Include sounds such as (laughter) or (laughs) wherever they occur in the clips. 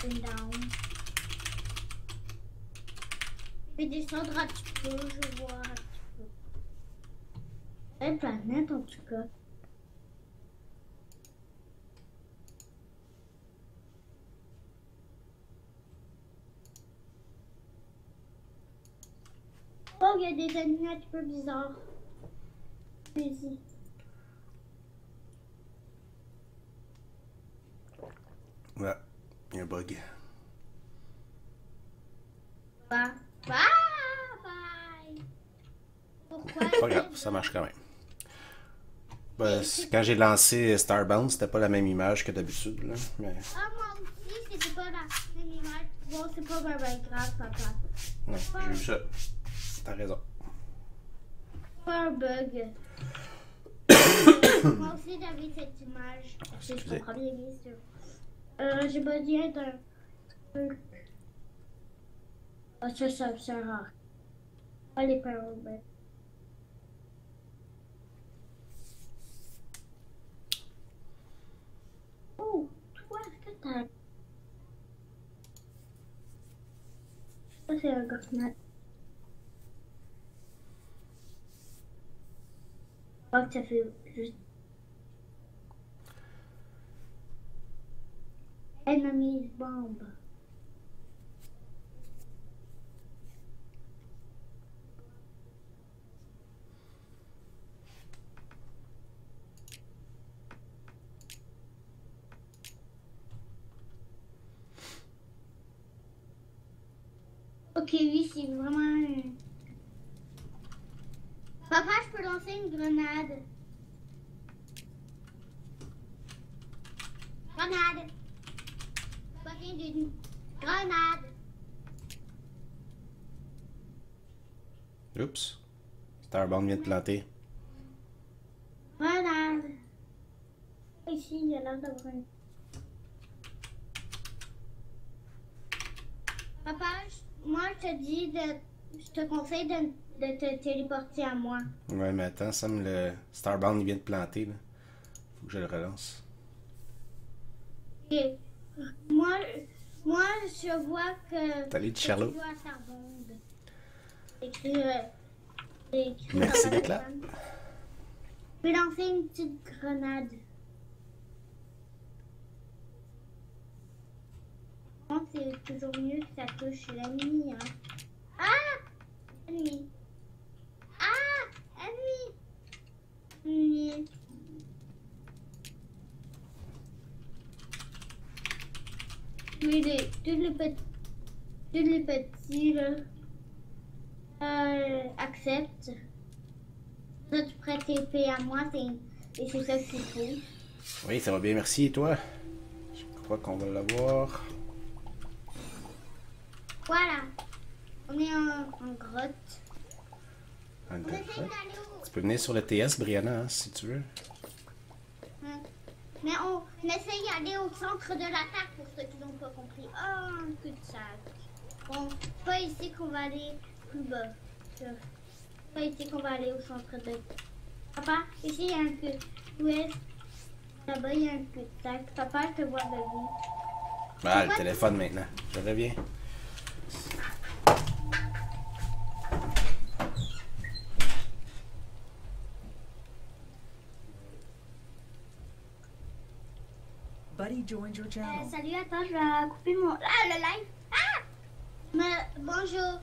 Je vais descendre un petit peu, je vois un petit peu. Belle planète en tout cas. Oh, il y a des animaux un petit peu bizarres. Ici. Ouais, y a un bug. Bye. Bye. Bye. Pourquoi? Pas grave, ça marche quand même. Ben, quand j'ai lancé Starbound, c'était pas la même image que d'habitude. là, Mais Ah, moi aussi, c'était pas la même image. Bon, c'est pas grave, papa. ouais, j'ai vu ça. T'as raison. Pas un bug. (coughs) moi aussi, j'avais cette image. Je Excusez. comprends bien, bien sûr. Euh, j'ai besoin d'un truc. Ah, ça, ça, ça rare. Pas les power bugs. Oh, toi, est-ce que t'as. Ça, c'est un goffman. Je crois que ça fait juste. Enemies bomb. Ok, oui, c'est vraiment. un- Papa, je peux lancer une grenade. D'une. Oups. Starbound vient de planter. Grenade. Ici, il y a d'avoir un. Papa, moi, je te dis de. Je te conseille de, de te téléporter à moi. Ouais, mais attends, Sam, le Starbound il vient de planter. Là. Faut que je le relance. Et moi, moi, je vois que. Que Charlot? Merci d'être là. Je vais lancer une petite grenade. C'est toujours mieux que ça touche l'ennemi. Hein. Ah! Ennemi. Ah! Ennemi! Ennemi. Oui, les, tous les petits, tous les petits là, euh, acceptent. Ça, tu pourrais TP à moi, et c'est ça qu'il faut. Oui, ça va bien, merci. Et toi? Je crois qu'on va l'avoir. Voilà. On est en, en grotte. On. Tu peux venir sur le TS, Brianna, hein, si tu veux. Mais on, on essaie d'aller au centre de l'attaque pour ceux qui n'ont pas compris. Oh, un coup de sac. Bon, pas ici qu'on va aller plus bas. Pas ici qu'on va aller au centre de... Papa, ici il y a un coup. Où est Là-bas, il y a un coup de sac. Papa, je te vois bébé. Ah, le téléphone maintenant. Je reviens. Buddy Euh, salut, attends, je vais couper mon... Ah, le live. Ah! Mais, bonjour.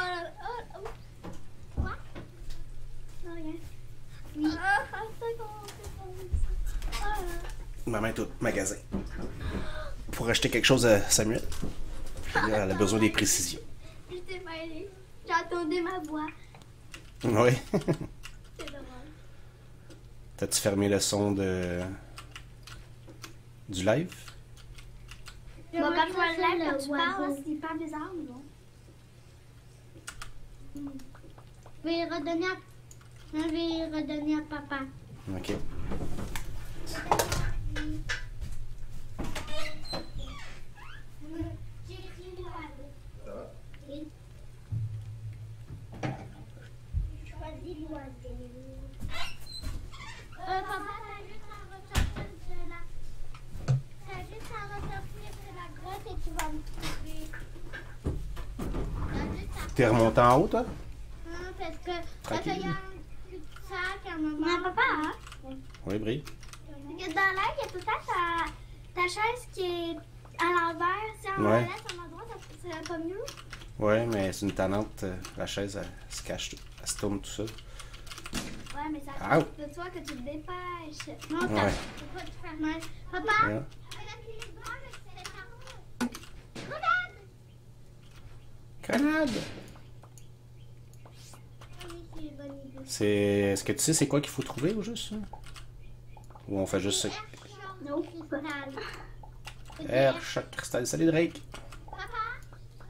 Oh, oh, oh. Quoi Non, rien. Oui. Ah, c'est bon, c'est bon. Ah. Est au magasin. Pour acheter quelque chose à Samuel. Elle a besoin des précisions. J'étais mêlée. J'attendais ma voix. Oui. C'est drôle. T'as-tu fermé le son de. du live? Bon, quand je vois le live, quand tu parles, c'est pas bizarre, non? Je vais redonner à... Je vais redonner à papa. Ok. T'es remonté en haut, toi? Hein, parce que... Parce qu'il y a un cul-de-sac à un moment. Mais papa, hein? Oui, Brie. Dans l'air, il y a tout le temps ta, ta chaise qui est à l'envers. Si on Ouais. la laisse en endroit, ça serait pas mieux. Ouais, mais c'est une tannante. euh, La chaise, elle, se cache, tout- elle se tourne tout seul. Ouais, mais ça Au. de toi que tu te dépêches. Non, Ouais. pas te faire mal. Papa, Ouais. Grenade! Oui. C'est. Est-ce que tu sais c'est quoi qu'il faut trouver au juste? Ou on fait juste ça? Air, choc, cristal. Salut Drake! Papa,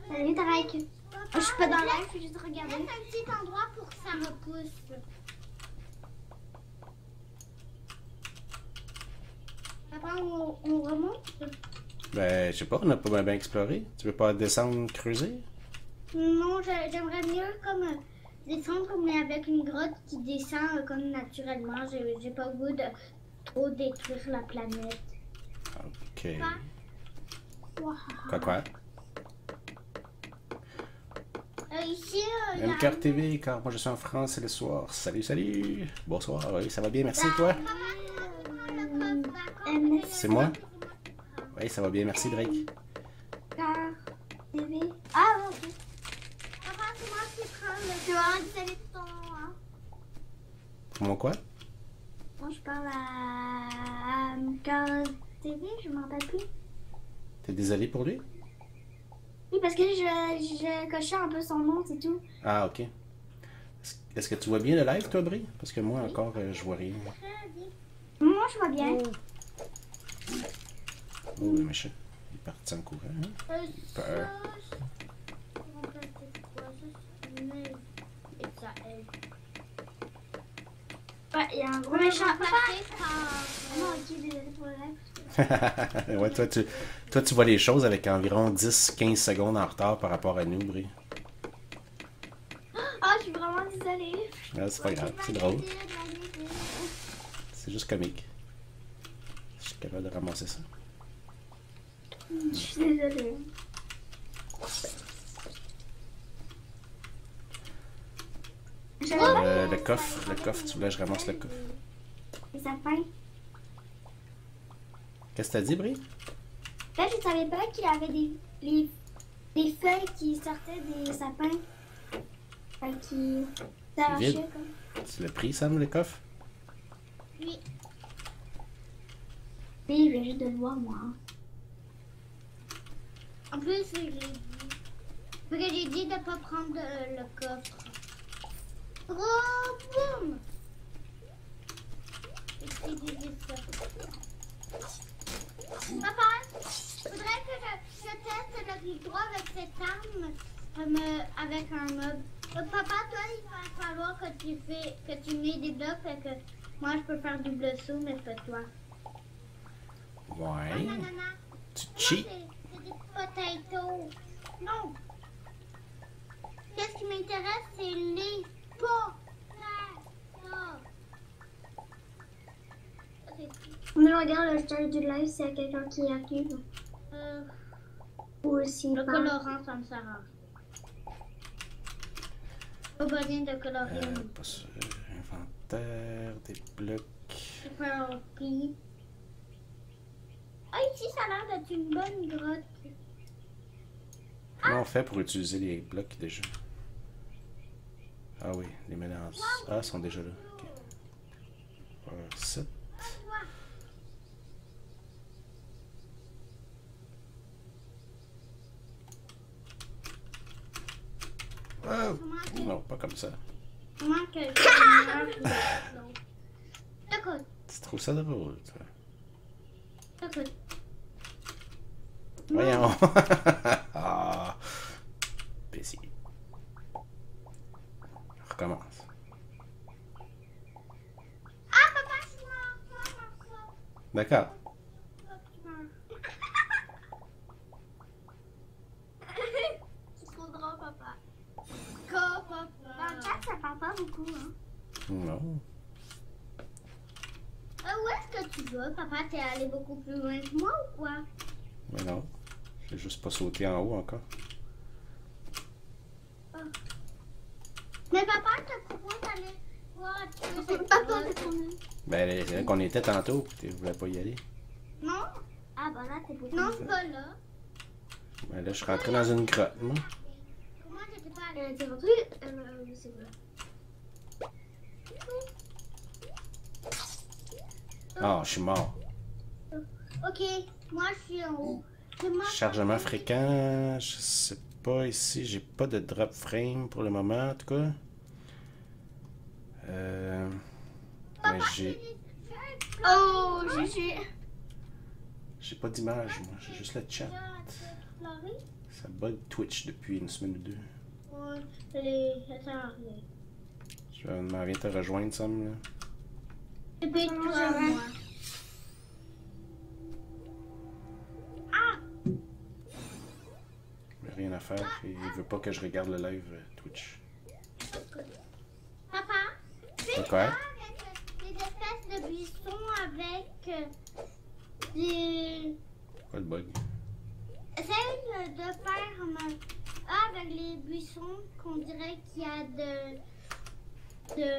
Salut, Drake. papa, Oh, je suis pas dans l'air, je faut juste regarder. Laisse un petit endroit pour que ça repousse. Papa, on, on remonte? Ben, je sais pas, on n'a pas bien, bien exploré. Tu veux pas descendre, creuser? Non, j'aimerais mieux comme euh, descendre comme mais avec une grotte qui descend euh, comme naturellement. J'ai j'ai pas le goût de trop détruire la planète. Ok. Wow. Quoi, quoi? Euh, ici, euh, TV, car moi je suis en France, c'est le soir. Salut, salut! Bonsoir, oui, ça va bien, merci, toi? Tu le coffre, d'accord? Euh, C'est moi? Oui, ça va bien, merci, Drake. Car, TV. Ah, ok. Papa, moi qui prends le Tu vas ton nom, hein. Quoi? Je parle à. à TV, je m'en rappelle plus. T'es désolé pour lui? Oui, parce que je, je cochais un peu son nom, c'est tout. Ah, ok. Est-ce- Est-ce que tu vois bien le live, toi, Brie? Parce que moi, encore, euh, je vois rien. Moi, je vois bien. Oh, le méchant. Il est parti en courant. hein? Euh, Peur. ça, je- je me rappelle c'est quoi, ça, c'est une- Et ça aide. Ouais, il y a un gros méchant. Papa! (laughs) ouais, toi tu, toi, tu vois les choses avec environ 10-15 secondes en retard par rapport à nous, Brie. Ah, je suis vraiment désolée. Ah, c'est pas grave, c'est drôle. C'est juste comique. Je suis capable de ramasser ça. Je suis désolée. Euh, le coffre, le coffre, tu voulais que je ramasse le coffre. les sapins. Qu'est-ce que t'as dit, Brie? Là, je savais pas qu'il y avait des, les- des feuilles qui sortaient des sapins. Enfin, qui s'arrachaient comme. Tu l'as pris, Sam, le coffre? Oui. Oui, je viens juste de le voir, moi. En plus, je l'ai dit. Parce que j'ai dit de ne pas prendre euh, le coffre. Ça. Papa, faudrait que je, je teste le micro avec cette arme, comme, euh, avec un meuble. Euh, papa, toi, il va falloir que tu fais, que tu mets des blocs, fait que moi, je peux faire double saut, mais pas toi. Ouais. non, non, non. Tu Moi, cheats. c'est c'est des potatoes. Non. Qu'est-ce qui m'intéresse, c'est les On regarde le style du live s'il y a quelqu'un qui arrive. Euh, Ou s'il le colorant, ça me sert à rien. Pas besoin de colorer. Euh, pas sûr. Inventaire, des blocs. Je peux en pris. Ah, ici, ça a l'air d'être une bonne grotte. Comment on fait pour utiliser les blocs déjà? Ah oui, les mélanges. Ah, sont déjà là. Ok. Euh, sept. Oh! Non, pas comme ça. (laughs) Tu trouves ça drôle, toi? Voyons! (laughs) ah! On recommence. Ah, papa, D'accord. C'est trop drôle, papa. Go, papa. Dans le chat, ça parle pas beaucoup, hein. Non. Euh, où est-ce que tu vas, papa? T'es allé beaucoup plus loin que moi ou quoi? Mais non. J'ai juste pas sauté en haut encore. Mais papa, t'as pourquoi d'aller voir. Ben, c'est là qu'on était tantôt, puis tu voulais pas y aller. Non, Ah, bah là, t'es beau. non, c'est pas là. Ben là, je suis rentré dans une grotte, moi. Comment t'étais pas allé? Euh, t'es rentré? Euh, je sais pas. Ah, je suis mort. Ok, moi je suis en haut. Chargement fréquent, je sais pas ici, j'ai pas de drop frame pour le moment en tout cas. Euh, ben, j'ai Oh, GG. j'ai pas d'image moi, j'ai juste le chat. Ça bug Twitch depuis une semaine ou deux. Je m'en viens te rejoindre Sam là. Rien à faire et il veut pas que je regarde le live euh, Twitch. Papa, C'est avec des espèces de buissons avec euh, des... Quoi le bug? Essaye de faire un... Ah, avec les buissons qu'on dirait qu'il y a de... de...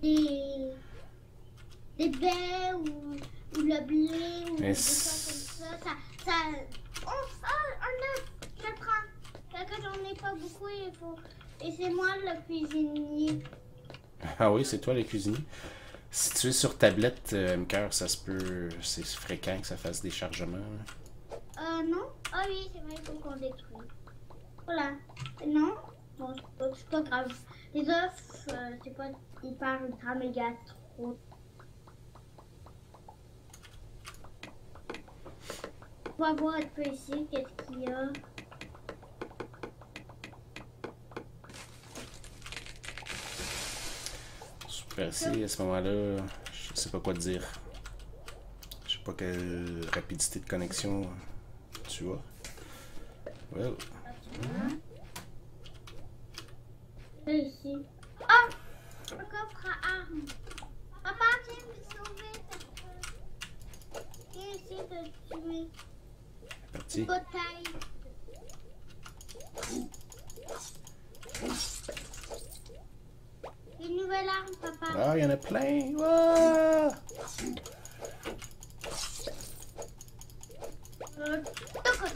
des... des baies ou, ou le blé ou des choses comme ça. Ça... ça... Oh, ah, un œuf! Je le prends. J'en ai pas beaucoup, il faut... Et c'est moi le cuisinier. Ah oui, c'est toi le cuisinier. Si tu es sur tablette, euh, MCœur, ça se peut. C'est fréquent que ça fasse des chargements. là. Euh, non. Ah oui, c'est vrai, il faut qu'on détruise. Voilà. Non? Bon, c'est pas, c'est pas grave. Les œufs, euh, c'est pas hyper ultra méga trop. On va voir un peu ici, qu'est-ce qu'il y a? Super ici, à ce moment-là, je sais pas quoi te dire. Je sais pas quelle rapidité de connexion tu as. Well, ici. Ah Un coffre à armes. Papa, viens me sauver. Viens essayer de tuer. Parti. Une nouvelle arme, papa. Ah, il y en a plein! Tocote.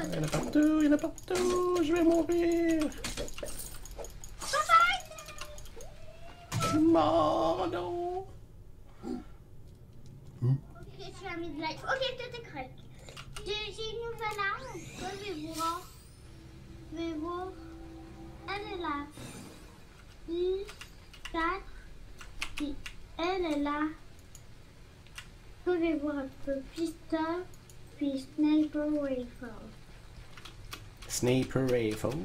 Il y en a partout, il y en a partout! Je vais mourir! Papa, Je suis mort, non! Ok, je suis ami de life. Ok, tout est correct. J'ai une nouvelle arme. Je vais voir. Je vais voir. Elle est là. 10, 4. Puis elle est là. Je vais voir un peu. Pistol. Puis sniper rifle. Sniper rifle.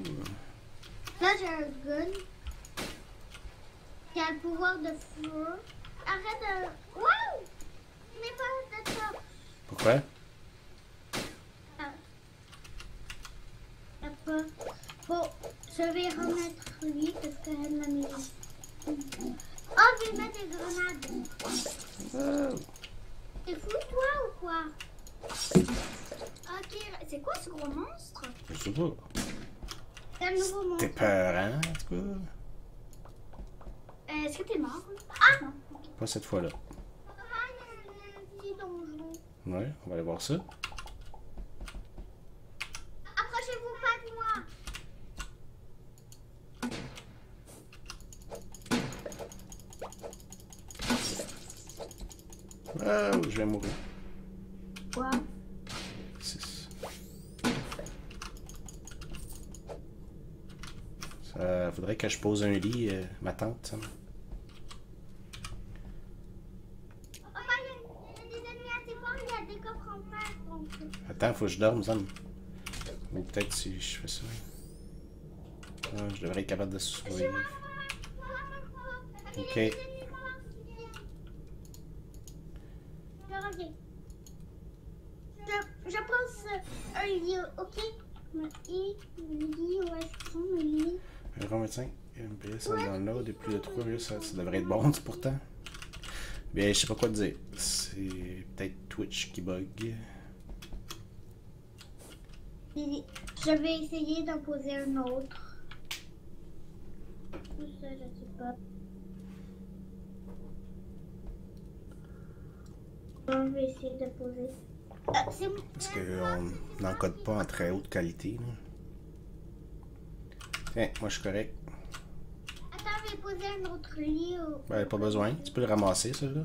Là, j'ai un gun. Qui a le pouvoir de feu. Arrête de. Wow! Pourquoi? Bon, je vais remettre lui parce qu'elle l'a mis. Oh, je vais mettre des grenades. Oh. T'es fou, toi, ou quoi? Ok, c'est quoi ce gros monstre? Je sais pas. C'est un nouveau T'es monstre. peur, hein, en tout cas? Euh, Est-ce que t'es mort? Ah! Pas cette fois-là. Papa, il y a un- un petit donjon. Ouais, on va aller voir ça. Approchez-vous pas de moi. Oh, je vais mourir. Quoi? 6. Ça faudrait que je pose un lit, euh, ma tante. ça. Papa, il y, a- il y a des ennemis assez forts, il y a des coffres en fer. Donc, Faut que je dorme, Sam. Ou peut-être si je fais ça. Ah, je devrais être capable de survivre. Ok. Je pense un lit, ok? Lit? Environ 25 MPS en download et plus de 3 vues, ça, ça devrait être bon pourtant. Bien, je sais pas quoi te dire. C'est peut-être Twitch qui bug. Et Je vais essayer d'en poser un autre. Tout ça, je sais pas. On va essayer de poser. C'est Parce qu'on n'encode pas en très haute qualité. Tiens, moi je suis correct. Attends, je vais poser un autre lit. Ben, pas besoin. Tu peux le ramasser, celui-là.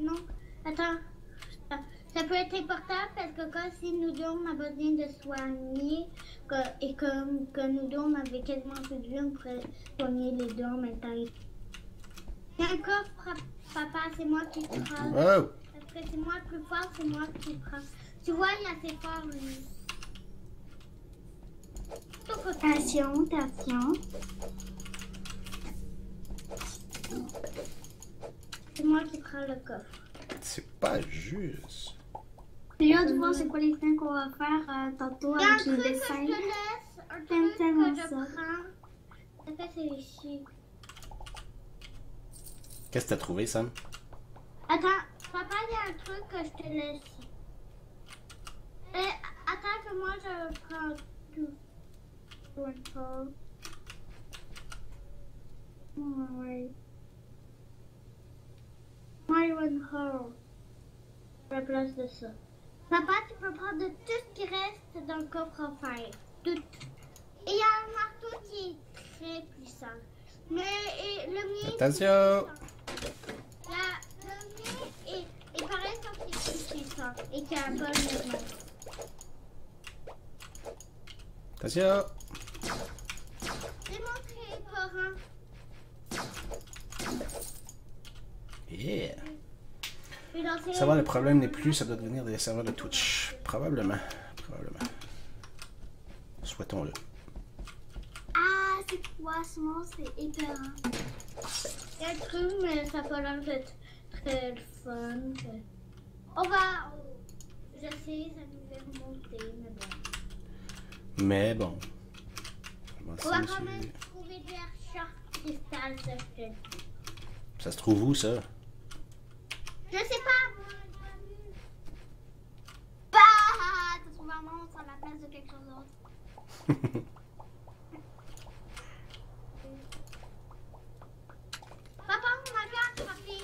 Non, attends. Ça peut être important parce que quand si nous deux on a besoin de soigner que- et que, que nous deux on avait quasiment plus de vie, on pourrait soigner les deux en même temps. Il y a un coffre, papa, c'est moi qui prends. Wow! Parce que c'est moi le plus fort, c'est moi qui prends. Tu vois, il est assez fort, lui. Attention, attention. C'est moi qui prends le coffre. C'est pas juste. J'ai hâte de voir c'est quoi les thèmes qu'on va faire euh, tantôt Il y a un avec truc que je te laisse, un truc que je prends. Ça, c'est ici. Qu'est-ce que t'as trouvé, Sam? Attends, papa, il y a un truc que je te laisse. Et attends que moi je prends tout. One hole. Ouais. My one hole. À la place de ça. Papa, tu peux prendre tout ce qui reste dans le coffre en fer. Tout. Et il y a un marteau qui est très puissant. Mais et, le mien. Attention! La, le mien est, est pareil quand c'est plus puissant et qu'il y a un bon mouvement. Attention! C'est mon parent. Yeah! Va, le problème n'est plus, ça doit devenir des serveurs de Twitch. Probablement. Probablement. Souhaitons-le. Ah, c'est quoi ce monstre? C'est épeurant. Il y a un truc, mais ça pas l'air d'être très le fun. On va. Je sais, ça nous fait remonter, mais bon. Mais bon. On va quand même trouver des recherches cristal. Ça se trouve où, ça? Je sais pas. Bah! Monstre à la place de quelque chose d'autre. (laughs) Papa, déjà attrapé.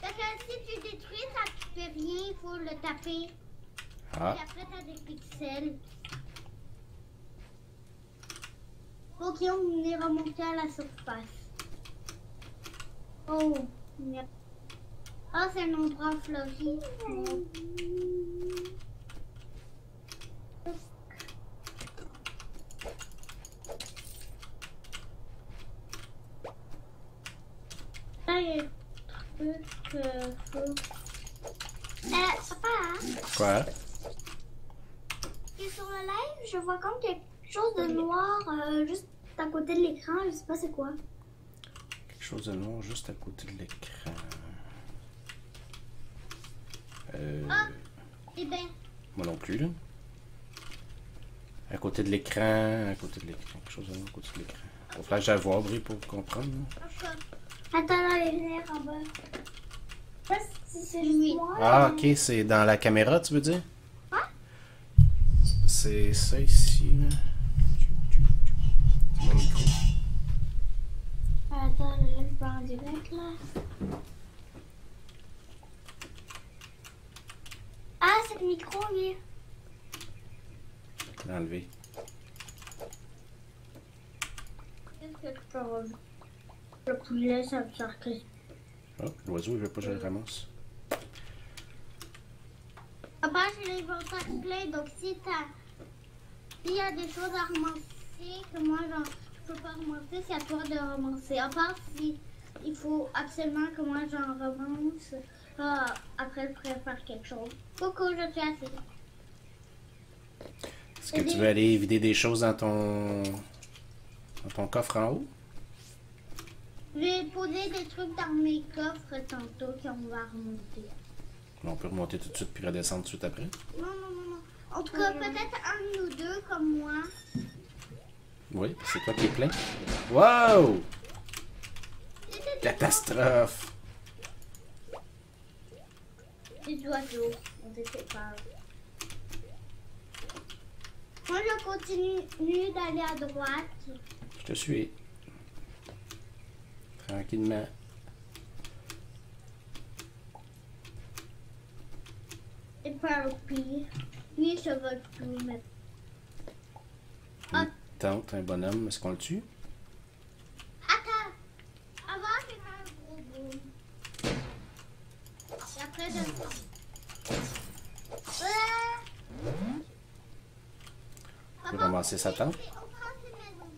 Parce que si tu détruis, ça ne fait rien, il faut le taper. Ah, Et après, t'as des pixels. Ok, on est remonté à la surface. Oh. Ah, c'est un endroit fleuri. Là, il y a un truc euh. Euh, papa, quoi? et sur le live, je vois comme quelque chose de noir euh, juste à côté de l'écran. Je sais pas c'est quoi. Quelque chose de noir juste à côté de l'écran. Euh, Ah. Eh ben, moi non plus, là. À côté de l'écran, à côté de l'écran. Quelque chose de noir à côté de l'écran. Faut que j'aille voir, Brie, pour comprendre. là. Attends, là, les lumières en bas. Pas si c'est Oui. Ah, ok, c'est dans la caméra, tu veux dire? Ouais. C'est ça ici, là. C'est mon micro. Attends, là, je vais en direct, là. Ah, c'est le micro, lui. L'enlever. Qu'est-ce que je peux Le poulet, ça me sert que Oh, l'oiseau, il veut pas que je le ramasse. Papa, j'ai l'inventaire plein, donc si t'as. S'il y a des choses à ramasser que moi, genre, je peux pas ramasser, c'est à toi de ramasser. À part si il faut absolument que moi, j'en ramasse. Ah, après, je pourrais faire quelque chose. Coucou, je suis assise. Est-ce que tu veux aller vider des choses dans ton. dans ton coffre en haut? J'ai posé des trucs dans mes coffres tantôt qu'on va remonter. On peut remonter tout de suite puis redescendre tout de suite après? Non, non, non, non. En tout cas, peut-être un ou deux comme moi. Oui, c'est toi qui es plein. Wow! Catastrophe! des oiseaux. On était pas. Moi, je continue d'aller à droite. Je te suis. Tranquillement. Et au pire. Lui, je veux tout, mais Ah. Tente un bonhomme, est-ce qu'on le tue? Attends! Avant, vais faire un gros boom. Et après, je Ouais. Je vais ramasser sa tente. On prend ces maisons.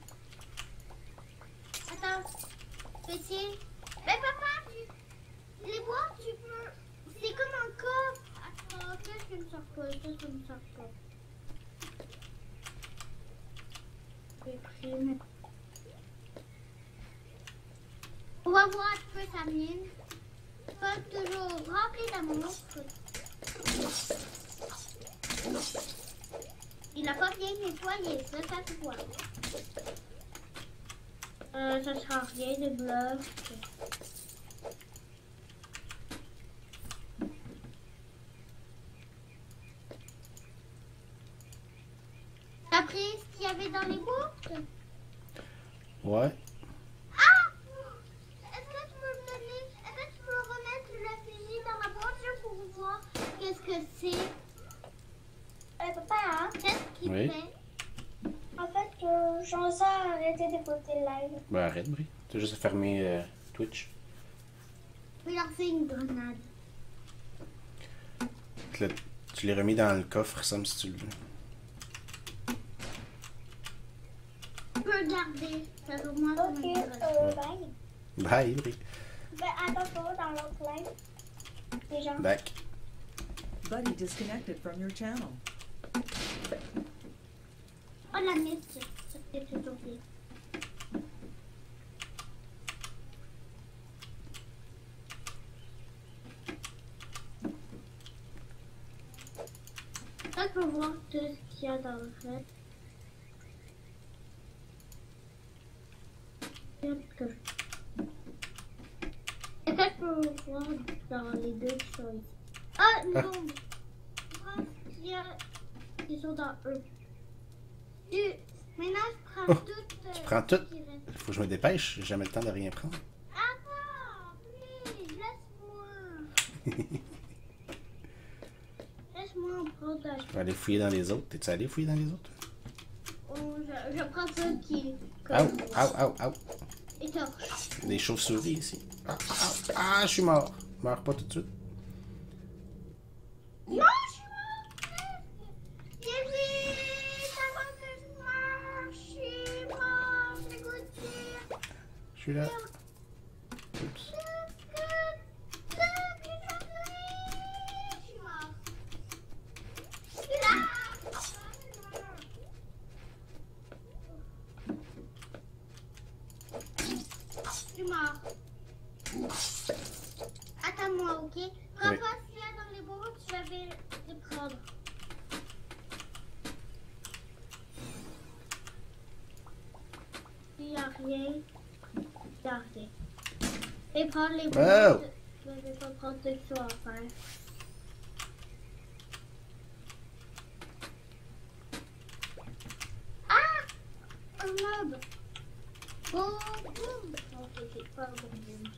Attends. Mais papa, tu... les bois, tu peux... C'est comme un coffre. Attends, qu'est-ce que ne sors pas? Qu'est-ce que ne sors pas? On va voir un peu sa mine. Pas toujours rempli d'amour. Il a pas bien nettoyé, ça, ça se voit. Euh, ça sera rien de blocs. T'as pris ce qu'il y avait dans les bourses Ouais. Ah Est-ce que tu peux me donner, est-ce que tu peux remettre le fusil dans la voiture pour voir qu'est-ce que c'est Euh, papa, hein, Qu'est-ce qu'il Oui. fait en fait, euh, j'en sais arrêter d'écouter le live. Ben arrête, Brie. T'as juste à fermer euh, Twitch. Il a fait une grenade. Tu l'as- Tu l'as remis dans le coffre, Sam, si tu le veux. Tu peux garder. Ça va moins Ok, euh, bye. Bye, Brie. Ben, attends pas dans l'autre live. Gens. Back. Buddy disconnected from your channel. Oh la mythe, ça fait bien. Ça, je voir tout ce qu'il y a dans le reste. Est-ce que je peux voir dans les deux qui sont ici? Ah, non! Je pense qu'il y a qui sont dans eux. Tu... Maintenant, je prends Oh, toutes. euh, prends tout? restent. Faut que je me dépêche, j'ai jamais le temps de rien prendre. Attends, please, laisse-moi. (laughs) Laisse-moi en prendre un. Je vais aller fouiller dans les autres. T'es-tu allé fouiller dans les autres? Oh, je, je prends ceux qui. Aou, aou, aou, aou. Étorche. Des chauves-souris ici. Ah, ah, ah, je suis mort. Meurs pas tout de suite. Je suis là. Oups. Attends-moi, ok? Prends Oui. pas ce qu'il y a dans les bourreaux, je vais les prendre. Il n'y a rien. Il n'y a rien. Et prendre les Wow. bourreaux, je vais pas prendre sont à faire. Ah! Un mob! Boum, boum! Ok, c'est pas un bon boum.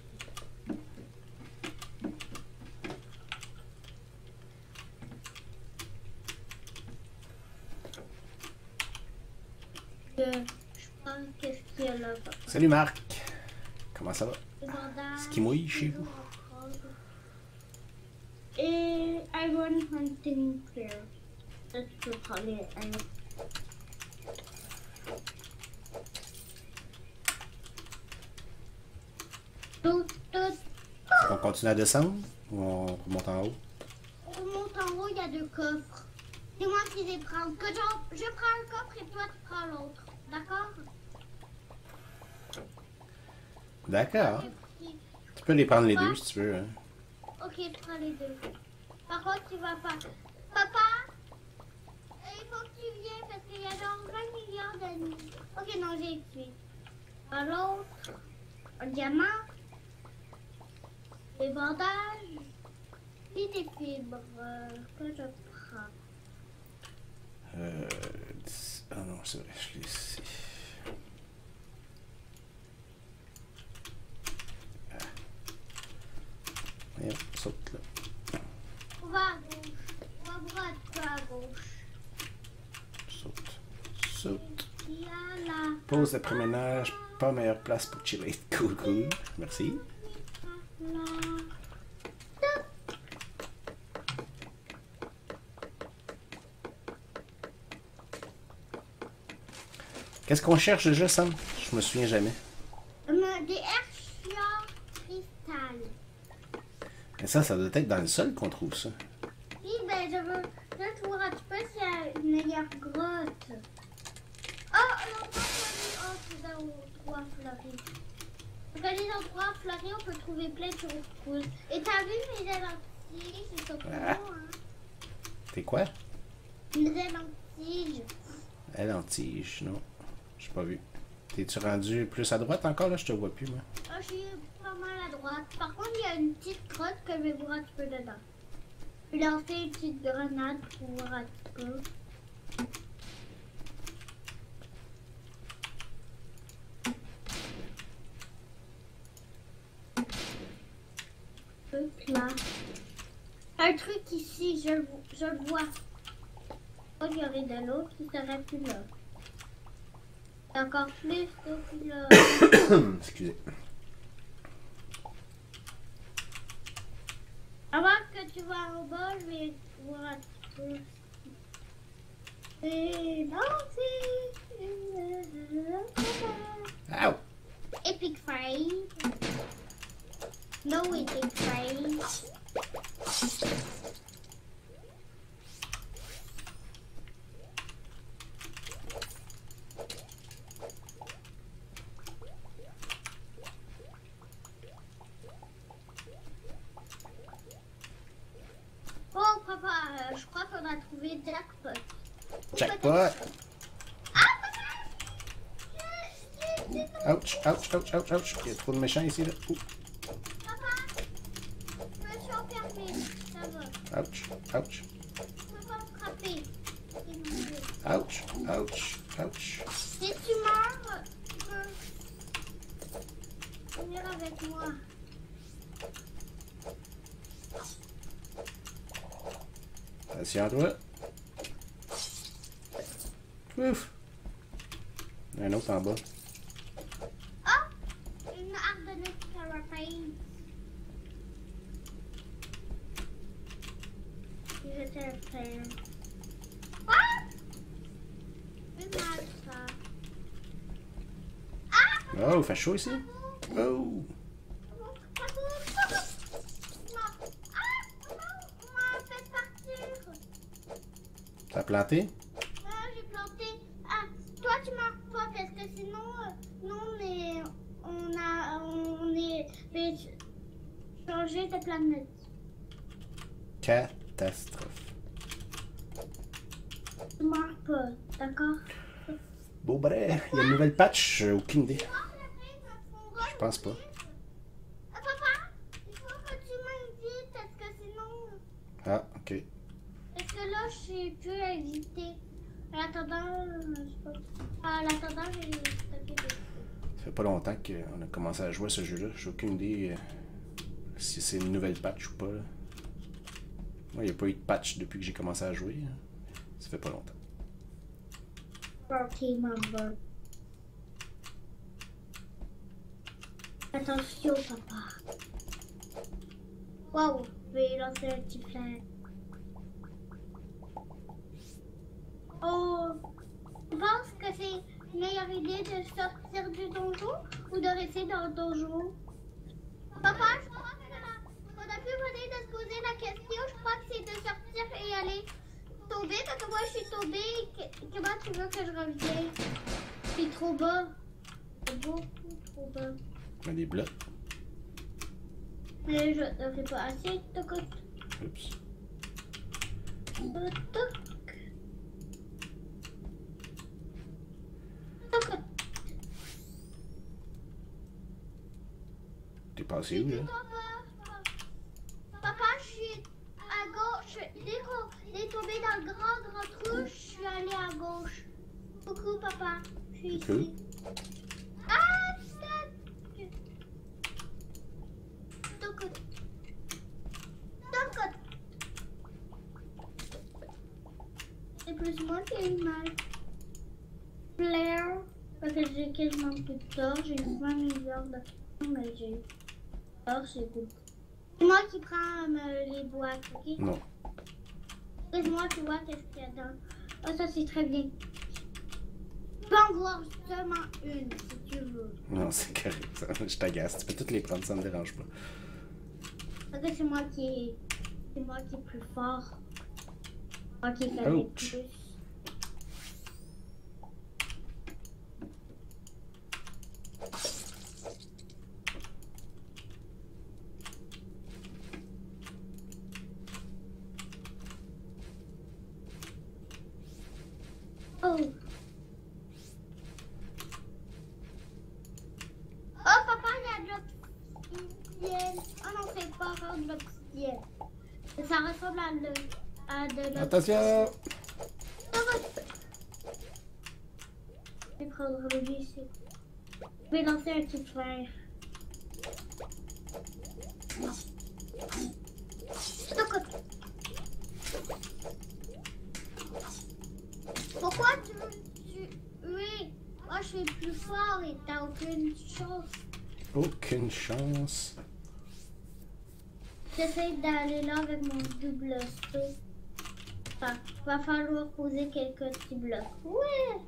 Je pense qu'est-ce qu'il y a là-bas. Salut Marc. Comment ça va? Qui mouille chez vous. Et Hunting les Iron. Tout, tout. On continue à descendre ou on remonte en haut? On monte en haut, il y a deux coffres. C'est moi qui les prends. Que genre, je prends un coffre et toi tu prends l'autre. D'accord? D'accord. Tu peux les prendre les deux si tu veux. hein. Ok, prends les deux. Par contre, tu vas pas. Papa, euh, il faut que tu viennes parce qu'il y a genre 20 millions d'ennemis. Ok, non, j'ai tué. Alors, un diamant, des bandages, et des fibres euh, que je prends. Euh, dix- Ah non, c'est vrai, je l'ai ici. Ah. Voyons, saute là. On va à gauche. On va à droite, pas à gauche. Saute. Saute. Pause de promenage, pas meilleure place pour chiller. (laughs) Cool, cool. Merci. Qu'est-ce qu'on cherche déjà, Sam? Je me souviens jamais. Des herchions cristal. Mais ça, ça doit être dans le sol qu'on trouve ça. Oui, ben je veux juste voir un petit peu s'il y a une meilleure grotte. Oh, l'endroit fleuri. Oh, c'est dans l'endroit fleuri. Que les endroits fleuris, on peut trouver plein de choses cool. Et t'as vu mes ailes lentilles? C'est Ah. hein? T'es quoi? Mes lentilles. Elle en tige, non. J'ai pas vu. T'es-tu rendu plus à droite encore là? Je te vois plus, moi. Oh, je suis pas mal à droite. Par contre, il y a une petite grotte que je vais voir un petit peu dedans. Je vais lancer une petite grenade pour voir un petit peu. Truc là. Un truc ici, je, le- je le vois. Oh, il y aurait de l'eau qui serait plus là. Encore plus d'eau là. (coughs) Excusez. Avant que tu vas en bas, je vais voir un petit peu. Et. Ow! Epic fail. No epic fail. Oh papa, je crois qu'on a trouvé jackpot. Jackpot! Ah Ouch, ouch, ouch, ouch, ouch. Il y a trop de méchants ici, là. Ouh. Oh, il fait chaud ici. Oh! T'as planté? Ah, j'ai planté. Ah, toi tu meurs pas parce que sinon, euh, nous on est, on a, on est, fait changer de planète. Catastrophe. Tu pas, d'accord? Bon, bref, il y a une nouvelle patch, j'ai aucune idée. Pense pas. Ah, papa, il faut que tu m'invites vite parce que sinon, Ah, ok. parce que là je suis plus invité. En attendant, je sais pas. Ah, en attendant, j'ai stocké des Ça fait pas longtemps qu'on a commencé à jouer à ce jeu-là. J'ai aucune idée euh, si c'est une nouvelle patch ou pas. là. Moi, il n'y a pas eu de patch depuis que j'ai commencé à jouer. Ça fait pas longtemps. party Attention, papa. Wow, je vais lancer un petit flingue. Oh, tu penses que c'est une meilleure idée de sortir du donjon ou de rester dans le donjon? Papa, je crois que là, on a pu venir de se poser la question. Je crois que c'est de sortir et aller tomber parce que moi je suis tombée. Que- Comment tu veux que je revienne? C'est trop bas. C'est beaucoup trop bas. A des blocs. Mais je ne fais pas assez. Toc, Oups. toc, toc. Toc, T'es passé où, là? Papa, je suis à gauche. Dès qu'on est tombé dans le grand, grand trou, je suis allée à gauche. Coucou, papa. Je suis Coucou. ici. Ah, putain. Toc, toc. Toc. C'est plus moi qui ai eu mal. Blair, parce que j'ai quasiment plus de tort. J'ai 20 milliards de mais j'ai tort, c'est good. C'est moi qui prends euh, les boîtes, ok? Non. C'est moi qui vois qu'est-ce qu'il y a dedans. Ah, ça c'est très bien. Tu peux en voir seulement une si tu veux. Non, c'est correct. (laughs) Je t'agace. Tu peux toutes les prendre, ça me dérange pas. Parce que c'est moi qui est. C'est moi qui est plus fort. Ouch. Oh. Oh papa, il a. Oh non, c'est pas de. Ça ressemble à, l'obsidienne. Attention! Je vais prendre le ici. Je vais lancer un petit flare. Pourquoi tu veux tuer Moi je suis plus fort et t'as aucune chance. Aucune chance. J'essaie d'aller là avec mon double saut. Va falloir poser quelques petits blocs. Ouais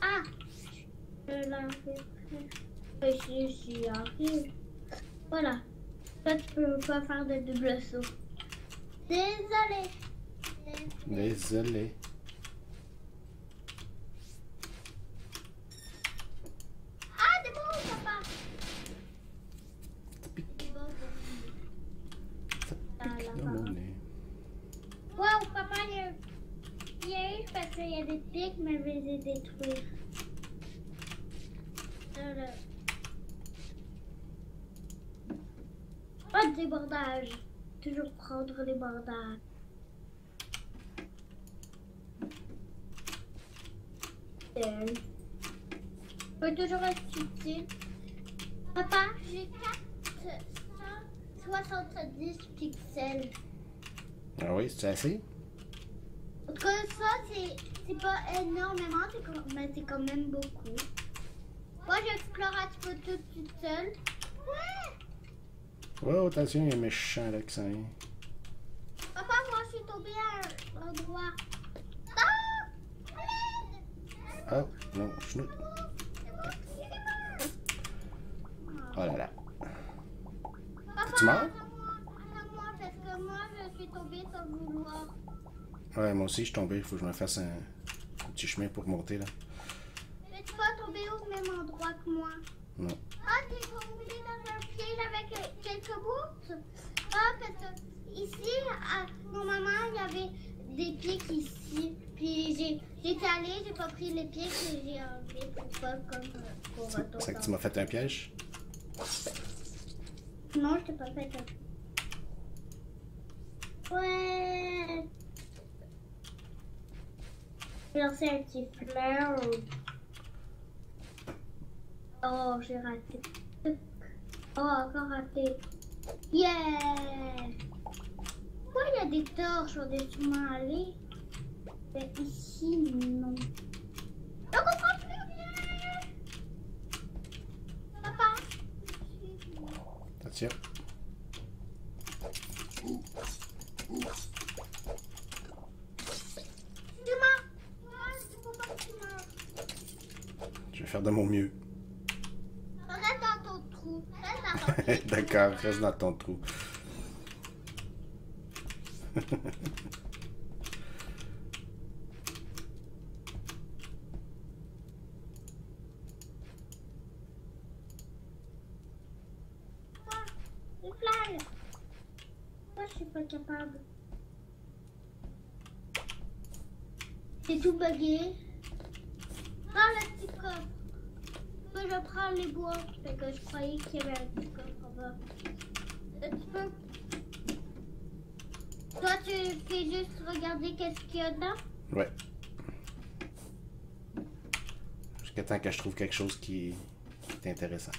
Ah Je l'avais si j'y arrive. Voilà. Toi, tu peux pas faire de double saut. Désolé. Désolé. Ah, c'est bon, papa. Ça pique. C'est bon, Ça Ah, pique là, dans papa. mon nez. Wow, papa, il y a un piège parce je vais les détruire. Là. Pas de débordage. Toujours prendre les bordages. Euh, peut toujours être utile. Papa, j'ai 470 pixels. Ah oui, c'est assez? En tout cas, ça, c'est c'est pas énormément, mais c'est quand même beaucoup. Moi, j'explore un petit peu tout toute seule. Ouais! Oh, attention, il y a un méchant là qui s'en vient. Papa, moi, je suis tombée à un endroit. Ah! Aide! Ah, non, je ne- Oh là là. Papa, Tu mort? attends-moi, attends-moi, parce que moi, je suis tombée sans vouloir. Ouais, moi aussi, je suis tombé. Il faut que je me fasse un petit chemin pour monter là. Mais tu vas tomber au même endroit que moi. Non. Ah, t'es tombé dans un piège avec euh, quelques bourses Ah, parce que ici, à, normalement, il y avait des pics ici. Puis j'ai- j'étais allée, j'ai pas pris les pics et j'ai enlevé pour pas comme euh, pour C'est retomber. c'est que tu m'as fait un piège? Non, je t'ai pas fait ça. Ouais. Lancé un petit fleur. Oh, j'ai raté. Oh, encore raté. Yeah! Pourquoi il y a des torches au dessus de aller? Mais ici, non. Je comprends plus rien! Papa? Attention. Tu m'as! Ouais, c'est pour pas que tu m'as. Je vais faire de mon mieux. Reste dans ton trou. (laughs) D'accord, reste dans ton trou. (laughs) je suis pas capable. C'est tout bugué. Prends le petit coffre. Moi, je prends les bois. Fait que je croyais qu'il y avait un petit coffre en bas. Un petit peu. Toi, tu fais juste regarder qu'est-ce qu'il y a dedans. Ouais. Jusqu'à temps que je trouve quelque chose qui, qui est intéressant.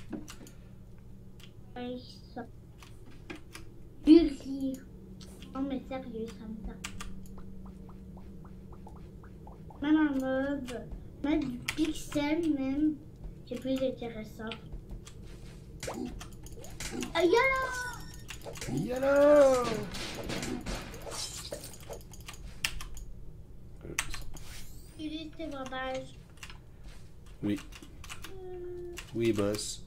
Non, mais sérieux, ça me tente. Même un mob, même du pixel, même, c'est plus intéressant. Ah, yala! Yellow! Utilise tes bandages. Oui, oui, boss.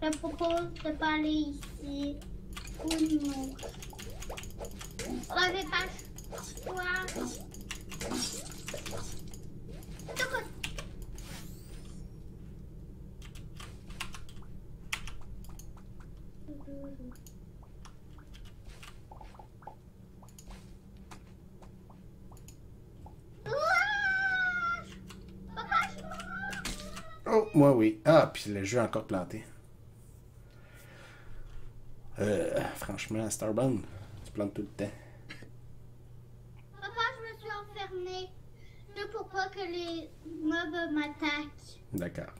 Je propose de pas ici. Ou pas choix. D'accord. Ouah! Papa, je suis mort. Oh, moi oui. Ah, puis le jeu est encore planté. Euh, franchement, Starbound, tu plantes tout le temps. Papa, je me suis enfermée. Juste pour pas que les mobs m'attaquent. D'accord.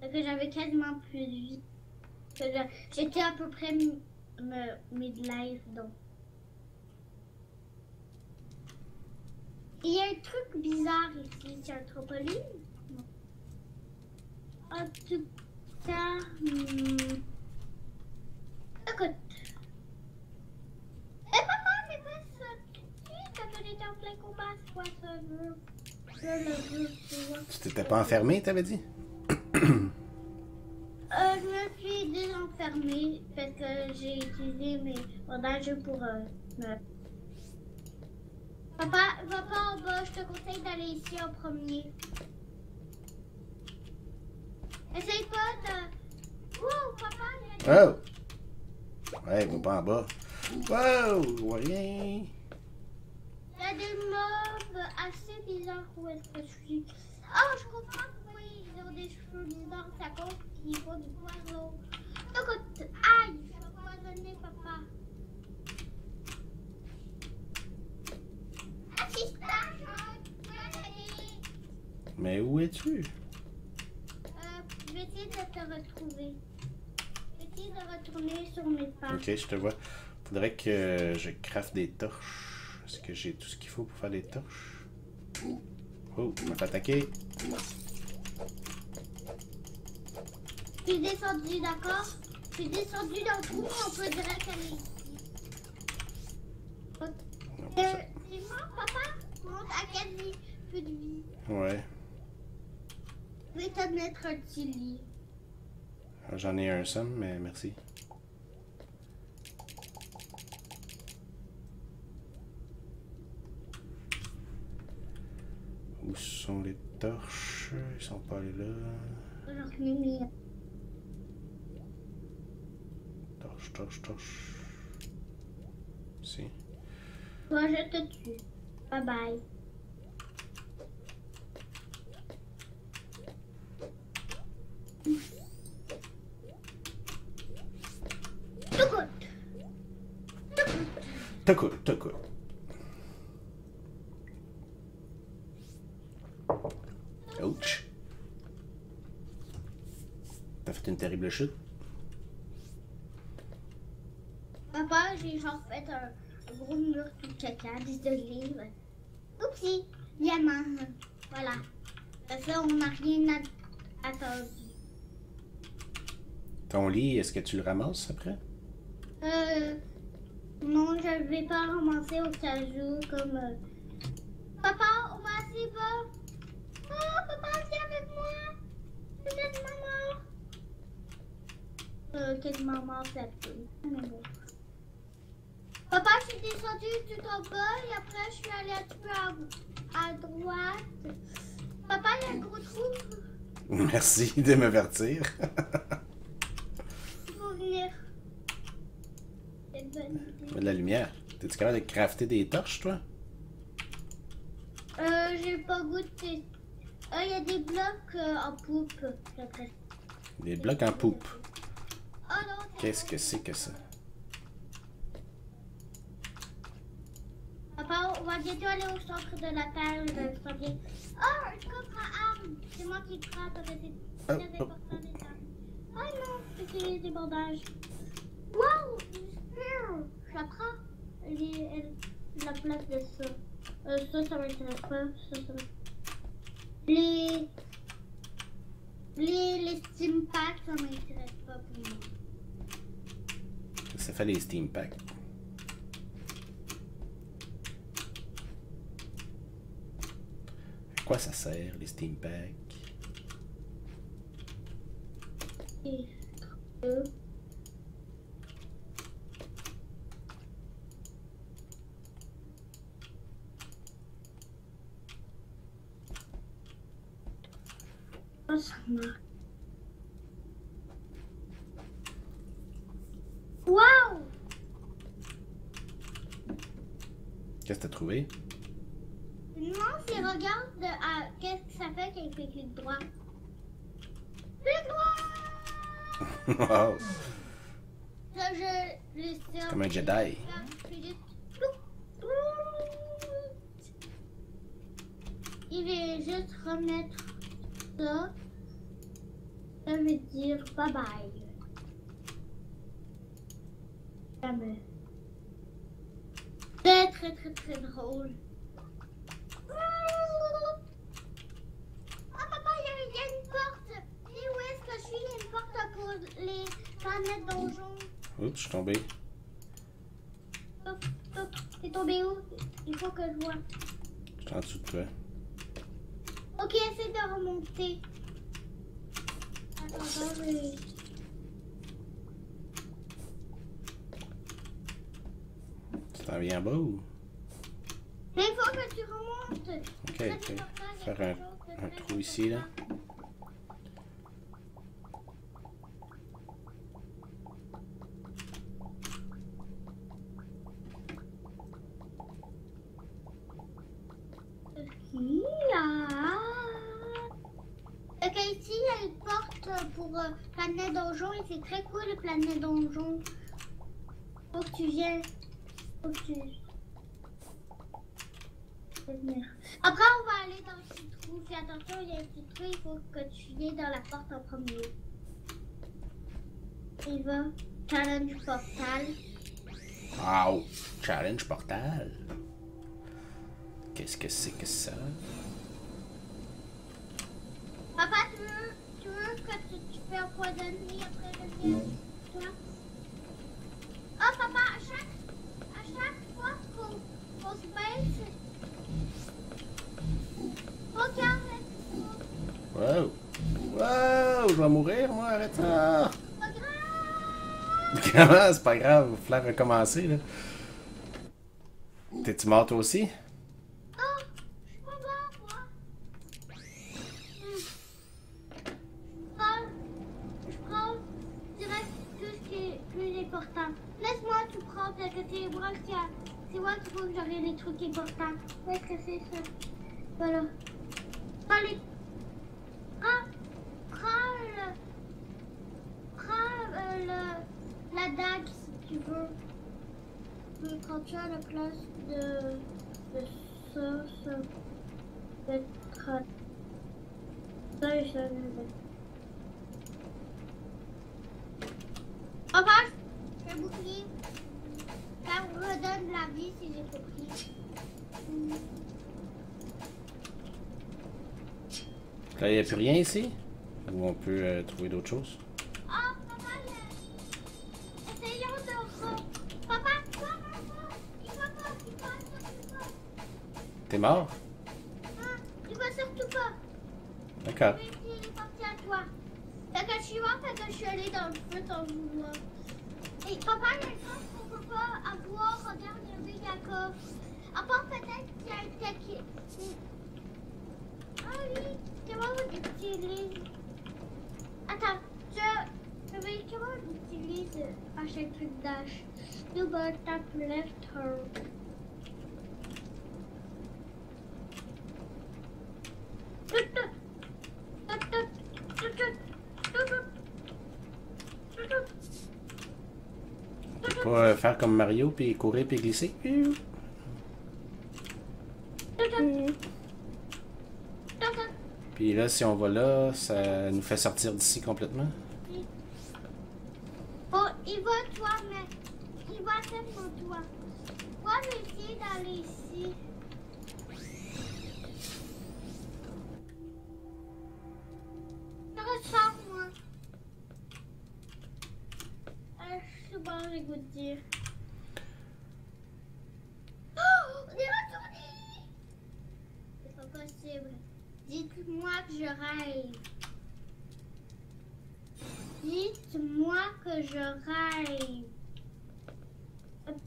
Parce que j'avais quasiment plus de vie. J'étais à peu près mid-life, donc. Il y a un truc bizarre ici. C'est un trampoline? En tout cas... hmm, Écoute. Eh papa, mais pas ça. Tu quand on était en plein combat, c'est quoi ça? Je le veux, tu vois. Tu t'étais pas enfermé, t'avais dit? Euh, je me suis désenfermée parce que j'ai utilisé mes bandages pour euh, me... Va pas en bas, je te conseille d'aller ici en premier. Essaye pas de... Wow, papa. Oh! Ouais, va pas en bas. Wow! Ouais! il y a des mobs assez bizarres où est-ce que je suis. Oh, je comprends pourquoi ils ont des cheveux bizarres, ça cause qu'ils font du poison. Donc, aïe, je suis empoisonnée, papa. Assistant, Mais où es-tu? Euh, je vais essayer de te retrouver. Je vais essayer de retourner sur mes pas. Ok, je te vois. Faudrait que je craft des torches. Est-ce que j'ai tout ce qu'il faut pour faire des torches? Oh, il m'a fait attaquer. Je suis descendue, d'accord? Je suis descendue dans le trou, on peut dire qu'elle est ici. Euh, c'est moi, papa Monte à quasi plus de vie? Ouais, vais te mettre un petit lit. j'en ai un seul, mais merci. Où sont les torches? Ils sont pas allés là. Torche, torche, torche. Si. Toi, je te tue. Bye bye. Taco, taco. Ouch. T'as fait une terrible chute? Papa, j'ai genre fait un, un gros mur tout caca, désolé. Oupsie, diamant. Voilà. Parce que là, on n'a rien a- attendu. Ton lit, est-ce que tu le ramasses après? Euh. Non, je ne vais pas ramasser au cas où comme. euh, Papa, on va assez bas. Oh, papa, viens avec moi. Suis quasiment mort. Euh, quasiment mort, c'est peu. Mais bon. Papa, je suis descendue tout en bas et après, je suis allée peu à, à droite. Papa, il y a un gros trou. Merci de m'avertir. (laughs) Bon, bonne idée. Mets de la lumière. T'es-tu capable de crafter des torches, toi? Euh, j'ai pas goûté. Ah, il y a des blocs euh, en poupe. Des blocs en poupe. Ah non, c'est Qu'est-ce que c'est que ça? Papa, on va bientôt aller au centre de la Terre. Je sens bien. Ah, un coffre à armes. C'est moi qui prends que c'est Oh, oh. armes. Ah non, c'est des bandages. Wow, Je la place de ça. Euh, ça, ça m'intéresse pas. Ça, ça. Les... Les, les steam packs, ça m'intéresse pas pour moi. Ça fait les steam packs. À quoi ça sert, les steam packs? Et. Oh, marche. Wow! Qu'est-ce que t'as trouvé? Non, c'est regarde de- à- qu'est-ce que ça fait avec le clic droit. Clic droit! wow! Là, je le C'est comme un Jedi. Il va juste remettre ça. Ça veut dire bye bye. Jamais. Très très très très drôle. Ah papa, il y, a- il y a une porte. Et où est-ce que je suis? Il y a une porte pour les planètes donjons. Oups, je suis tombé. Hop, hop. T'es tombé où? Il faut que je vois. Je suis en dessous de toi. Ok, essaie de remonter. En bas ou? Mais il faut que tu remontes. Ok, ok. faire un, trou ici, là. important. Ici, là. Ok, ici, il y a pour euh, Planète Donjon et c'est très cool le Planète Donjon. Faut que tu viennes. Faut que tu. Après, on va aller dans le petit trou. Fais attention, il y a un petit trou. Il faut que tu viennes dans la porte en premier. Il va. Challenge portal. Wow! Challenge portal. Qu'est-ce que c'est que ça? Papa, tu veux, tu veux que tu, empoisonner après le toi? Oh, papa, à chaque, à chaque fois qu'on qu'on se baisse, regarde, Wow! Wow! Je vais mourir, moi, arrête ça! Comment? C'est pas grave, (laughs) il va falloir recommencer, là. T'es-tu mort toi aussi? Oh, je suis pas mort, moi. Je prends, je prends direct tout ce qui est plus important. Laisse-moi tout prendre parce que c'est moi qui a, c'est moi qui faut que j'aurai les trucs importants. Où est-ce que c'est ça? Voilà. Prends les, prends, prends le, prends euh, le, la dague si tu veux. Tu peux prendre ça à la place de, de ça, ça. Peut-être ça et ça. je vais. Papa, j'ai un bouclier. Ça me redonne la vie si j'ai compris. Là, il n'y a plus rien ici? Ou on peut euh, trouver d'autres choses? Ah, papa, le- essayons de... re- Papa, quoi, papa? Il va pas, il va surtout pas. T'es mort? Hein? Il va surtout pas. D'accord. Je vais essayer de partir à toi. Fait que je suis morte, fait que je suis allée dans le feu sans vouloir. Et papa, il y a une chose qu'on peut pas avoir. Regarde, il y a un méga coffre. À part peut-être qu'il y a un taquet. Ah oui, comment on utilise... Attends, je... Je vais comment on utilise à chaque truc d'âge. Double tap left her. Tut, tut. Tut, tut. Tut, tut. Tut, tut. Tut, tut. Tut, tut. Pas puis courir, puis glisser. Tut. Puis là, si on va là, ça nous fait sortir d'ici complètement. Oh, il va toi, mais il va tellement toi. Moi, je vais essayer d'aller ici. Je ressens, moi. Euh, je sais pas, j'ai goût de dire. Oh, on est retourné! C'est pas possible. Dites-moi que je rêve. Dites-moi que je rêve.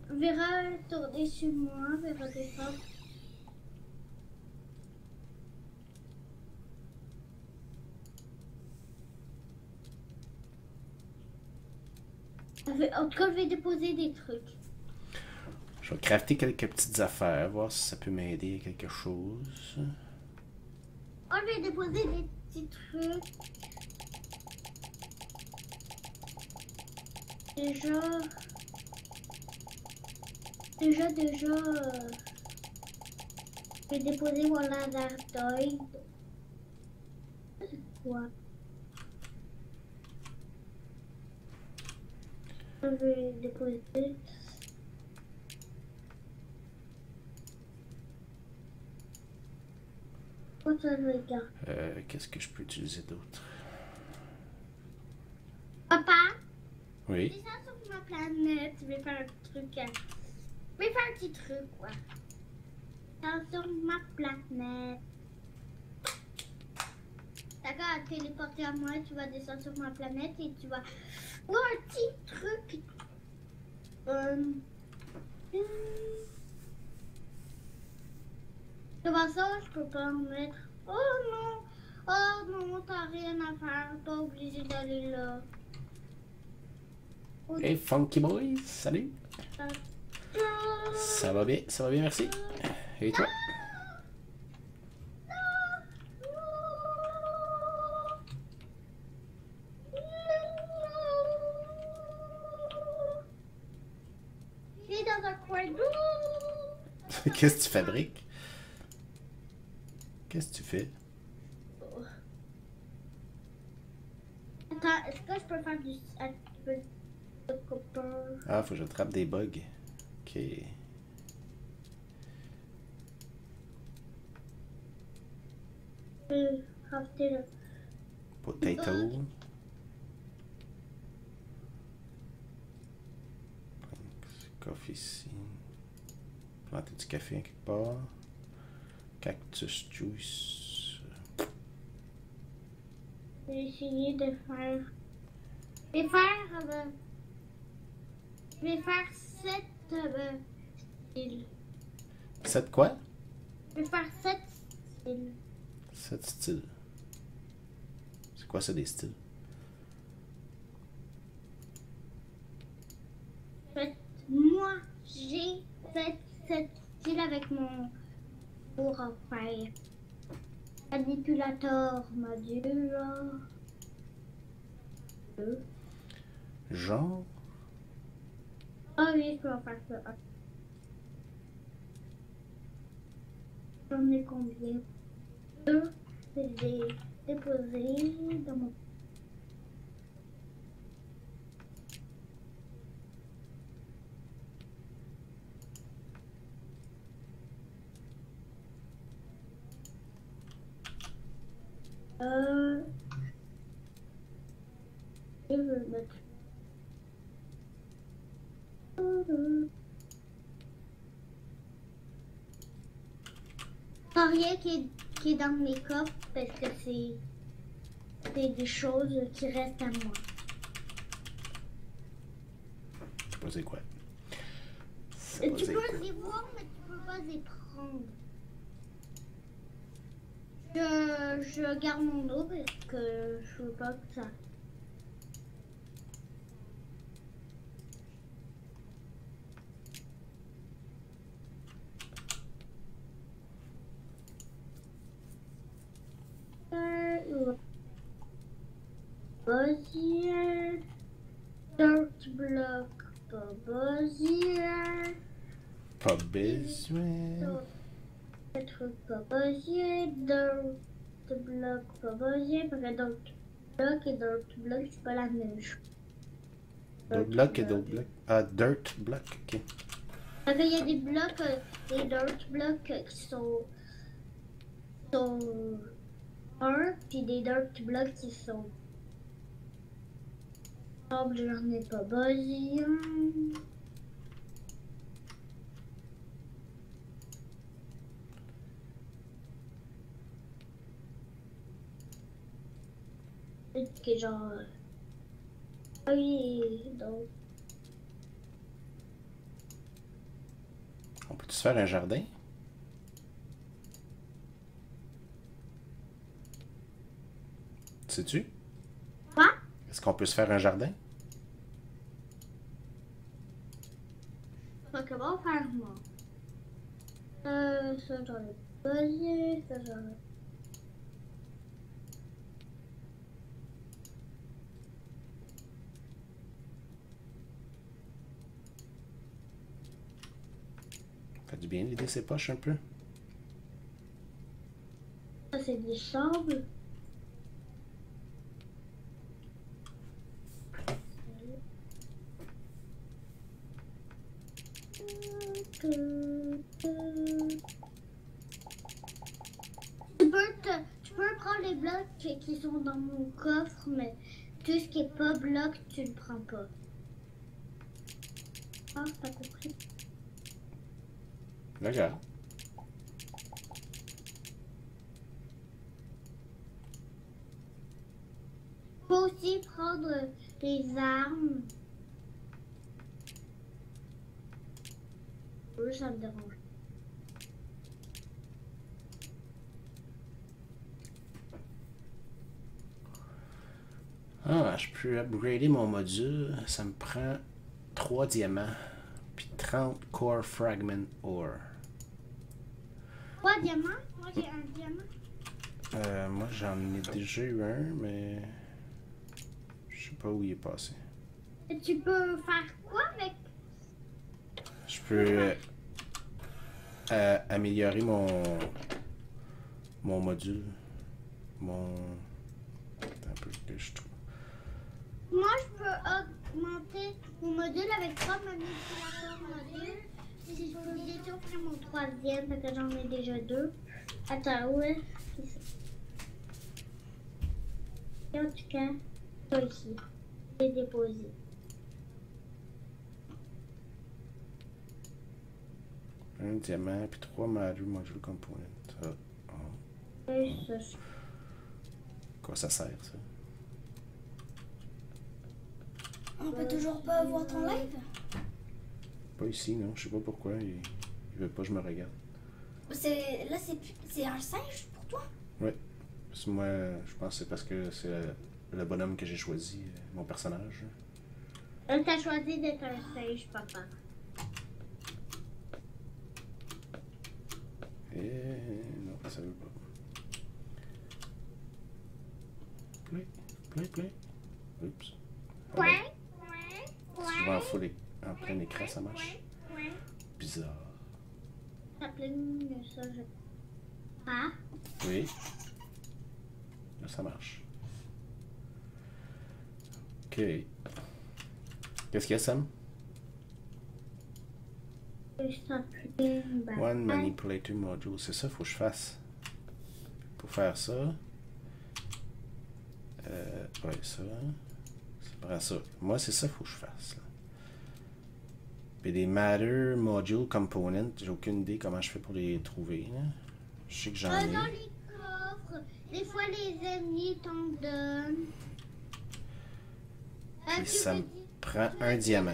Vera, tournez sur moi, Vera descend. En tout cas, je vais déposer des trucs. Je vais crafter quelques petites affaires, voir si ça peut m'aider à quelque chose. Oh, je vais déposer des petits trucs. Déjà. Déjà, déjà. euh, Je vais déposer mon lasertoid. Quoi? Je vais déposer. Euh, Qu'est-ce que je peux utiliser d'autre? Papa? Oui. Descends sur ma planète, je vais faire un truc. euh, Je vais faire un petit truc, quoi. Descends sur ma planète. D'accord, téléporter à moi, tu vas descendre sur ma planète et tu vas voir un petit truc. Euh... Comment ça, je peux pas en mettre? Oh non! Oh non, t'as rien à faire, pas obligé d'aller là. Hey Funky Boy, salut! Ça va bien, ça va bien, merci. Et toi? Qu'est-ce que tu fabriques? Qu'est-ce que tu fais? Attends, est-ce que je peux faire Ah, faut que j'attrape des bugs. Ok. Potato. Coffee ici. Planter du café quelque part. Cactus juice. Je vais essayer de faire. Vais faire. Je vais faire sept euh, styles. Sept quoi? Je vais faire sept styles. Sept styles. C'est quoi ça des styles? Moi, j'ai fait sept styles avec mon pour faire. Manipulateur module. Genre? Ah oui, je peux en faire ça. J'en ai combien Deux. Je les ai déposés dans mon. Euh. Je vais le mettre. Pas rien qui est, qui est dans mes coffres parce que c'est c'est des choses qui restent à moi. Je sais pas c'est quoi. Pas tu peux quoi? les voir, mais tu peux pas les prendre. Je, je garde mon eau parce que je veux pas que ça. Besoin. Dirt block, pas besoin. Pas besoin. Le. Dirt block, pas. Parce que dirt block et dirt block, c'est pas la même chose. D'autres blocs et d'autres blocs. Ah, dirt block, ok. Qu'il y a des blocs, des dirt blocs euh, qui sont. sont. 1, puis des dirt blocs qui sont. Sable, j'en ai pas besoin. Peut-être que genre. Ah oui, donc. On peut-tu se faire un jardin? Sais-tu? Quoi? Est-ce qu'on peut se faire un jardin? Bon faire moi. Euh, ça j'en ai besoin, ça j'en ai. Fait du bien vider ses poches un peu. Ça c'est du sable. Tu peux, te- tu peux prendre les blocs qui sont dans mon coffre, mais tout ce qui est pas bloc, tu le prends pas. Ah, t'as compris? Regarde. faut aussi prendre les armes. Oui, ça me dérange. Ah, je peux upgrader mon module. Ça me prend 3 diamants. Puis 30 core fragment ore. Trois diamants? Moi, j'ai un diamant. Euh, moi, j'en ai déjà eu un, mais. Je sais pas où il est passé. Et tu peux faire quoi avec? Je peux améliorer mon mon module. Mon. Attends un peu que je trouve. Moi, je peux augmenter mon module avec trois manipulateurs modules. Si je peux faire mon troisième, parce que j'en ai déjà deux. Attends, où est Et en tout cas, ça ici. J'ai déposé. Un diamant, puis trois module, module component. Ah, ah. Ça, c'est- Quoi ça sert, ça? On peut toujours pas voir ton live? Pas ici, non. Je sais pas pourquoi. Il, il veut pas que je me regarde. C'est, là, c'est, plus- c'est un singe pour toi? Parce que moi, je pense que c'est parce que c'est le, bonhomme que j'ai choisi, euh, mon personnage. Elle t'a choisi d'être un singe, papa. Et non, ça veut pas. Play, play, play. Oups. Ouais, si je vais en, en plein écran, ça marche. Bizarre. Ça mieux, ça, je... Ah, Oui. Là, ça marche. Ok. Qu'est-ce qu'il y a, Sam? One manipulator module. C'est ça, faut que je fasse. Pour faire ça. Euh, ouais, ça. Ça prend ça. Moi, c'est ça, faut que je fasse. là. Puis des matter module component. J'ai aucune idée comment je fais pour les trouver. là. Je sais que j'en ai. dans les coffres, des fois les ennemis t'en donnent. Ça me prend un diamant.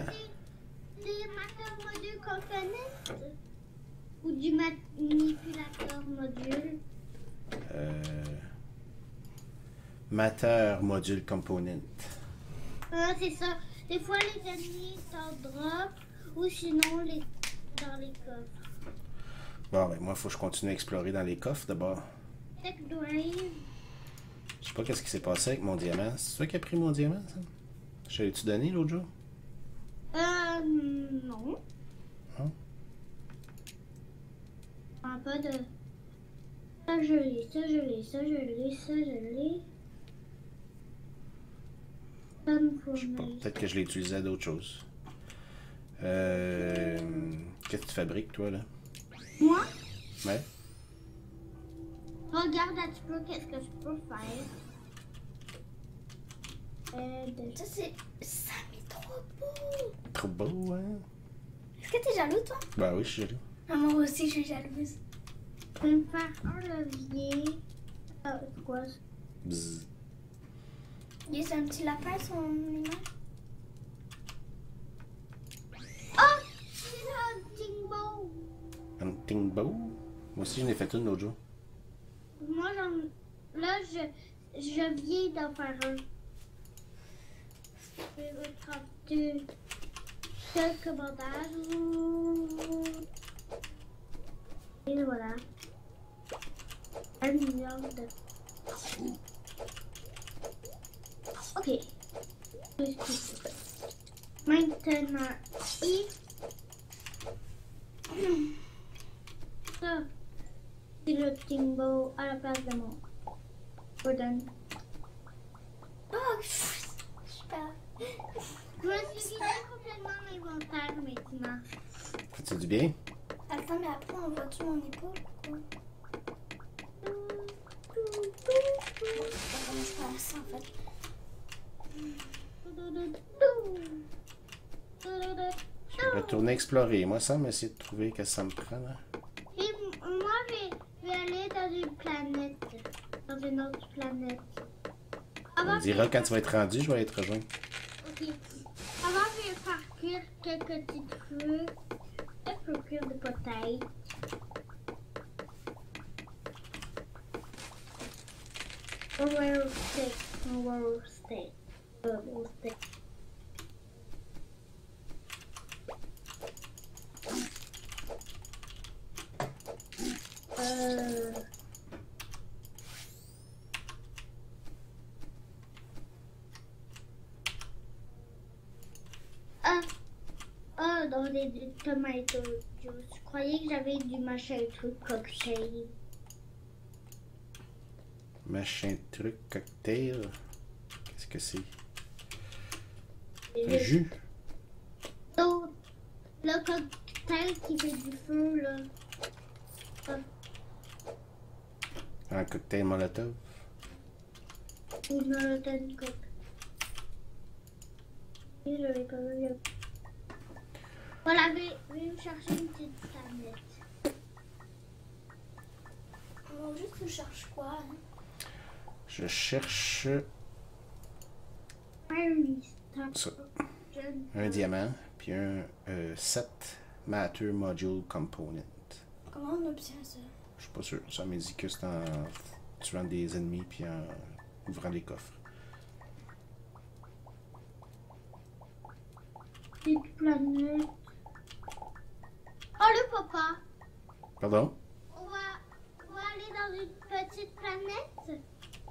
Component ou du manipulateur module? Euh, matter module component. Ah, c'est ça. Des fois les ennemis t'en drop ou sinon les dans les coffres. Bon, ben moi, il faut que je continue à explorer dans les coffres d'abord. Je sais pas qu'est-ce qui s'est passé avec mon diamant. C'est toi qui as pris mon diamant, ça? Je l'ai-tu donné l'autre jour? Euh. Non? Pas de. Ça, je l'ai, ça, je l'ai, ça, je l'ai, ça, je l'ai. Comme pour Je sais pas. Peut-être que je l'ai utilisé à d'autres choses. Euh. Qu'est-ce que tu fabriques, toi, là? Moi, Ouais. regarde un petit peu qu'est-ce que je peux faire. Euh, de- Ça, c'est. Ça m'est trop beau. Trop beau, hein? Est-ce que t'es jaloux, toi? Bah oui, je suis jaloux. Ah, moi aussi, je suis jalouse. Je vais me faire un levier. C'est quoi? Ça? Bzzz. Il y a un petit lapin, son image. Oh! C'est un Timbo! Hunting bow? Moi aussi, j'en ai fait une l'autre jour. Moi, j'en. Là, je, je viens d'en faire un. Je vais mettre deux, deux commandages. Et voilà. Un million de. Ok. Maintenant, et. Ça, c'est le Timbo à la place de mon Gordon. Oh, super. Je me suis vidé complètement l'inventaire maintenant. Fais-tu du bien? Attends, mais après, on voit-tu mon épaule? quoi? C'est pas comment je fais ça, en fait. Je vais retourner explorer. Moi, ça m'a essayer de trouver qu'est-ce que ça me prend, là. Et moi, je vais, aller dans une planète. Dans une autre planète. On Avant, me dira quand tu vas être rendu, je vais aller te rejoindre. Ok. Avant, je vais cuire quelques petits trucs. Je peux cuire des patates. On va au steak. On va au steak. Euh, au steak. Euh... Ah, ah, dans les des tomato juice. Je croyais que j'avais du machin truc cocktail. Machin truc cocktail. Qu'est-ce que c'est? Le- jus? Oh, le cocktail qui fait du feu, là. Un cocktail molotov? Ou Molotov Coke. Et je l'ai pas vu. Voilà, je vais, me chercher une petite planète. On va juste que je cherche quoi, hein? Je cherche ça. Un diamant, puis un euh, set Matter Module Component. Comment on obtient ça? Je suis pas sûr. Ça m'a dit que c'est en tuant des ennemis puis en ouvrant des coffres. Petite planète. Oh, le papa! Pardon? On va, on va aller dans une petite planète.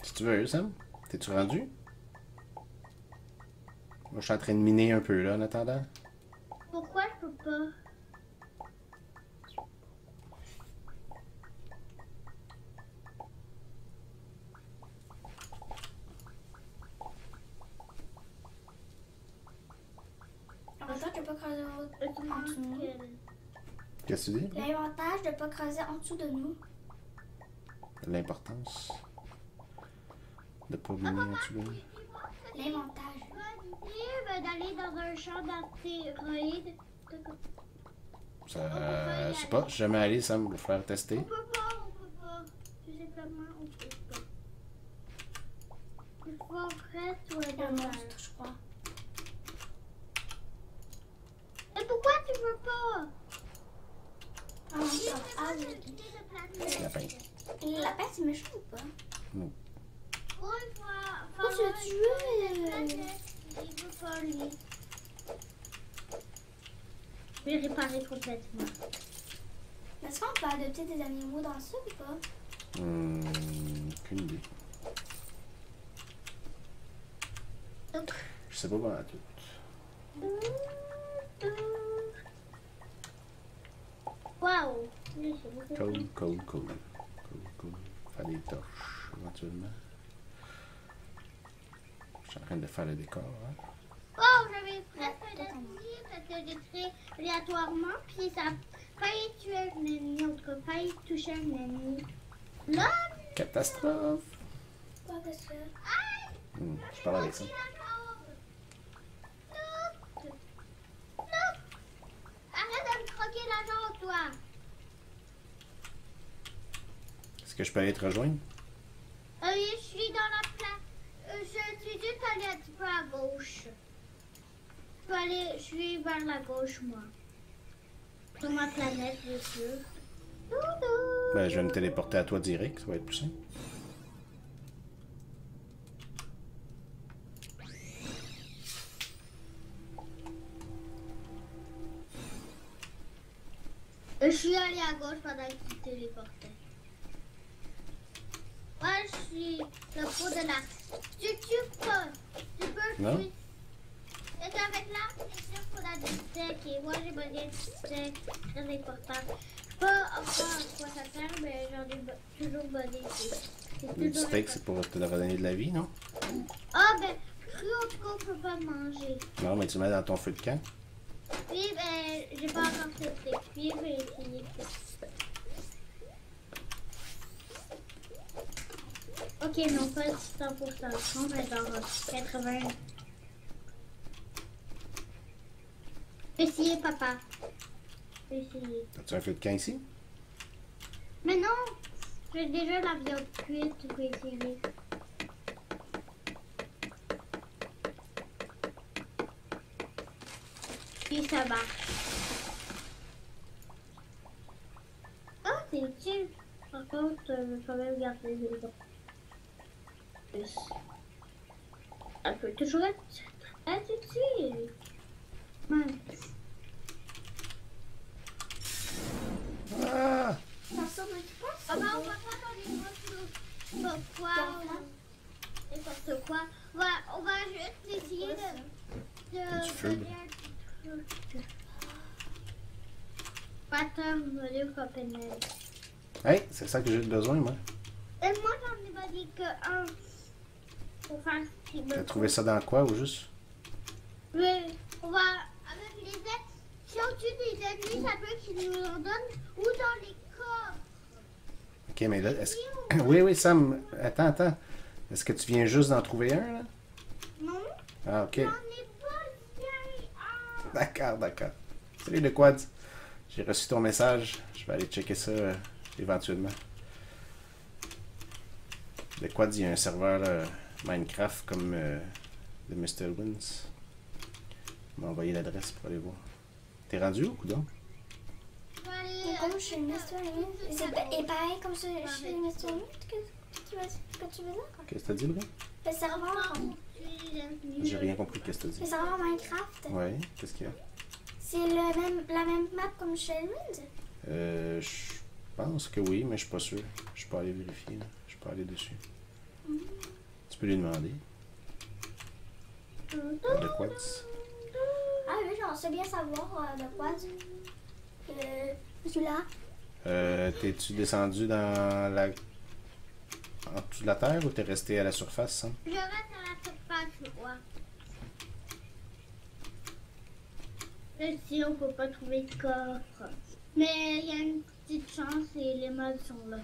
Si tu veux, Sam. T'es-tu rendu? Moi, je suis en train de miner un peu, là, en attendant. Pourquoi je peux pas? De pas creuser en dessous. Qu'est-ce que tu dis? L'avantage de pas creuser en dessous de nous. L'importance de pas miner en dessous de nous. L'avantage. D'aller dans un champ d'astéroïdes. Ça, je sais pas, je suis jamais allé, Sam, pour le faire tester. On peut pas, on peut pas. Tout simplement, on peut pas. Il faut après soit Un dommage. monstre, je crois. Et pourquoi tu veux pas? Ah, non, oui. planète. Lapin. Le lapin, c'est méchant ou pas? Oh, faut tu pas, lui. Je vais réparer complètement. Est-ce qu'on peut adopter des animaux dans ça ou pas? Hum, aucune idée. Je sais pas comment tout. Waouh! Cool, cool, cool. Cool, cool. Faire des torches, éventuellement. Je suis en train de faire le décor. Hein? Wow, j'avais presque d'envie parce que j'ai créé aléatoirement, puis ça a failli tuer un ennemi, en tout cas, failli toucher un ennemi. Là, Catastrophe! Quoi que aïe! Hmm, je parle avec ça. J'ai la jambe. Look. Look. Arrête de me croquer la jambe, toi! Est-ce que je peux aller te rejoindre? Euh, je suis dans la place. Euh, je suis juste allée un petit peu à gauche. Je peux aller, je suis vers la gauche, moi. Sur ma planète, bien sûr. Ben, je vais me téléporter à toi direct, ça va être plus simple. Euh, Je suis allée à gauche pendant qu'il téléportait. Moi, je suis le pro de la. Tu, tu peux. Tu peux. Non. C'est avec là, c'est sûr qu'on a des steaks et moi j'ai besoin de steaks, très important. Je sais pas encore à quoi ça sert, mais j'en ai toujours besoin. Le steak, c'est pour te redonner de la vie, non? Ah, ben, cru en tout cas, on peut pas manger. Non, mais tu le mets dans ton feu de camp. Puis, ben, j'ai pas encore testé. Puis, je vais essayer ça. Ok, non, pas 100%. 100, mais genre 80. Essayez, papa. Essayez. As-tu un feu de camp ici? Mais non! J'ai déjà la viande cuite, tu peux essayer. Puis ça marche. Ah, c'est utile. Par contre, euh, je vais quand même garder les dents. Elle peut toujours être, être utile. Mince. Ah! Ça Ah on va pas pourquoi n'importe quoi. On va, on va juste essayer de, de peu. Pattern de Copenhague. Hey, c'est ça que j'ai besoin, moi. Et moi, j'en ai pas dit que un pour faire T'as trouvé ça dans quoi, au juste? Mais on va, avec les aides, si on tue des ennemis, ça peut qu'ils nous en donnent ou dans les coffres. Ok, mais là, est-ce que... (coughs) Oui, oui, Sam, attends, attends. Est-ce que tu viens juste d'en trouver un, là? Non, Ah, ok. j'en ai pas bien un. D'accord, d'accord. Salut le quad. J'ai reçu ton message. Je vais aller checker ça euh, éventuellement. Le quad, il y a un serveur euh, Minecraft comme euh, de Mr. Wins. Il m'a envoyé l'adresse pour aller voir. T'es rendu où, coudon? Je comme je suis une Mr. Et c'est pareil comme ça, je suis une Mr. Limit que, tu veux, que tu veux dire? Qu'est-ce que t'as dit, là? Le serveur. J'ai rien compris. Qu'est-ce que t'as le dit? serveur Minecraft, Ouais, qu'est-ce qu'il y a? c'est le même, la même map comme Shellwind. Euh, je pense que oui, mais je suis pas sûr. Je peux aller vérifier. là. Je peux aller dessus. Tu peux lui demander. Le quad. Ah oui, j'en sais bien savoir euh, de quoi. Euh, celui-là. Euh, T'es-tu descendu dans la. En dessous de la terre ou t'es resté à la surface? hein? Je reste à la surface, je crois. Même si on peut pas trouver de coffre. Mais il y a une petite chance et les modes sont là.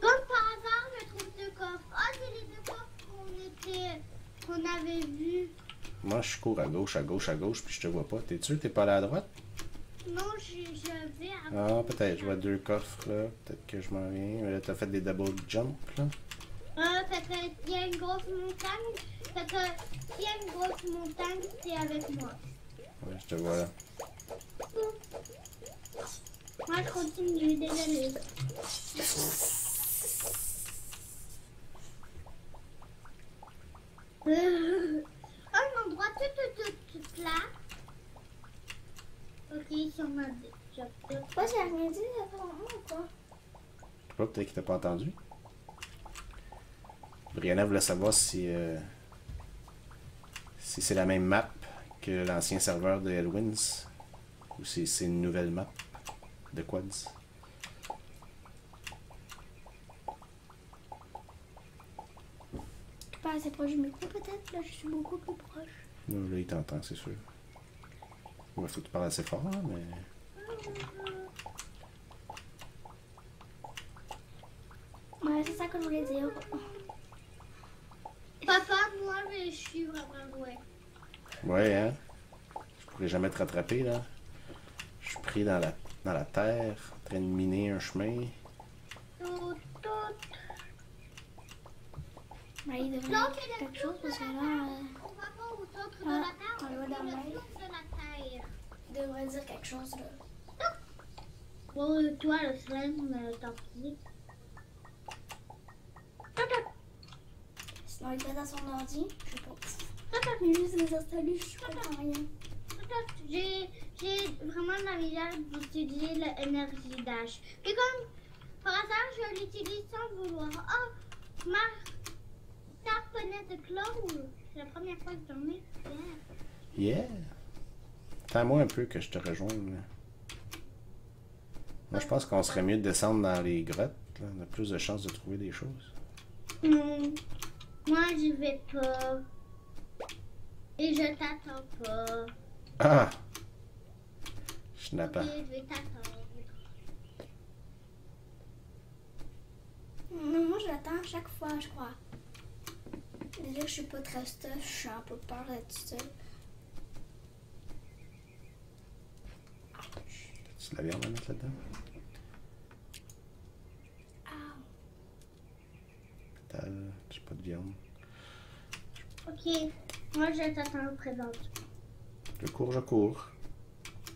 Comme par hasard, je trouve deux coffres. Ah, c'est les deux coffres qu'on était, qu'on avait vus. Moi, je cours à gauche, à gauche, à gauche, puis je te vois pas. T'es sûr que t'es pas allé à droite? Non, je, je vais à Ah, peut-être. Je vois deux coffres là. Peut-être que je m'en viens. Mais là, t'as fait des double jump là. Ah, que il y a une grosse montagne. Fait que s'il y a une grosse montagne, c'est avec moi. Ouais, je te vois là. Moi, je continue, désolé. Euh, un endroit tout, tout, tout, tout là. Ok, sur ma job. Moi, j'ai rien dit avant moi ou quoi? Je sais pas, peut-être qu'il t'a pas entendu. Brianna voulait savoir si. euh, si c'est la même map que l'ancien serveur de Elwins ou si c'est une nouvelle map de Quads. Pas assez proche du micro peut-être, là je suis beaucoup plus proche. Non, là, il t'entend, c'est sûr. Il faut que tu parles assez fort, hein, mais. Ouais, c'est ça que je voulais dire. Papa, moi, je suis vraiment loin. Ouais, hein? Je pourrais jamais te rattraper, là. Je suis pris dans la, dans la terre, en train de miner un chemin. Tout, tout. Ouais, il devrait y Donc, avoir il y a quelque chose parce que là, On va pas au centre de Ah, la Terre, on on va est dans le l'air. centre de la Terre. euh, il devrait dire quelque chose là. Bon, toi, le slime, euh, tant pis. Sinon, il fait dans son ordi, je pense. Mais juste les installer, je comprends rien. J'ai j'ai vraiment de la misère d'utiliser l'énergie dash. Puis comme par hasard, je l'utilise sans vouloir. Oh, ma close. C'est la première fois que j'en ai fait. Yeah! Attends-moi un peu que je te rejoigne, là. Moi, je pense qu'on serait mieux de descendre dans les grottes. Là. On a plus de chances de trouver des choses. Non, moi j'y vais pas. Et je t'attends pas. Ah! Je n'ai pas. Je vais t'attendre. Non, moi je l'attends à chaque fois, je crois. Déjà je suis pas très stuff, je suis un peu peur d'être seule. Tu de la viande à mettre là-dedans? Ah, Pétale, j'ai pas de viande. Ok, moi je t'attends présente. Je cours, je cours.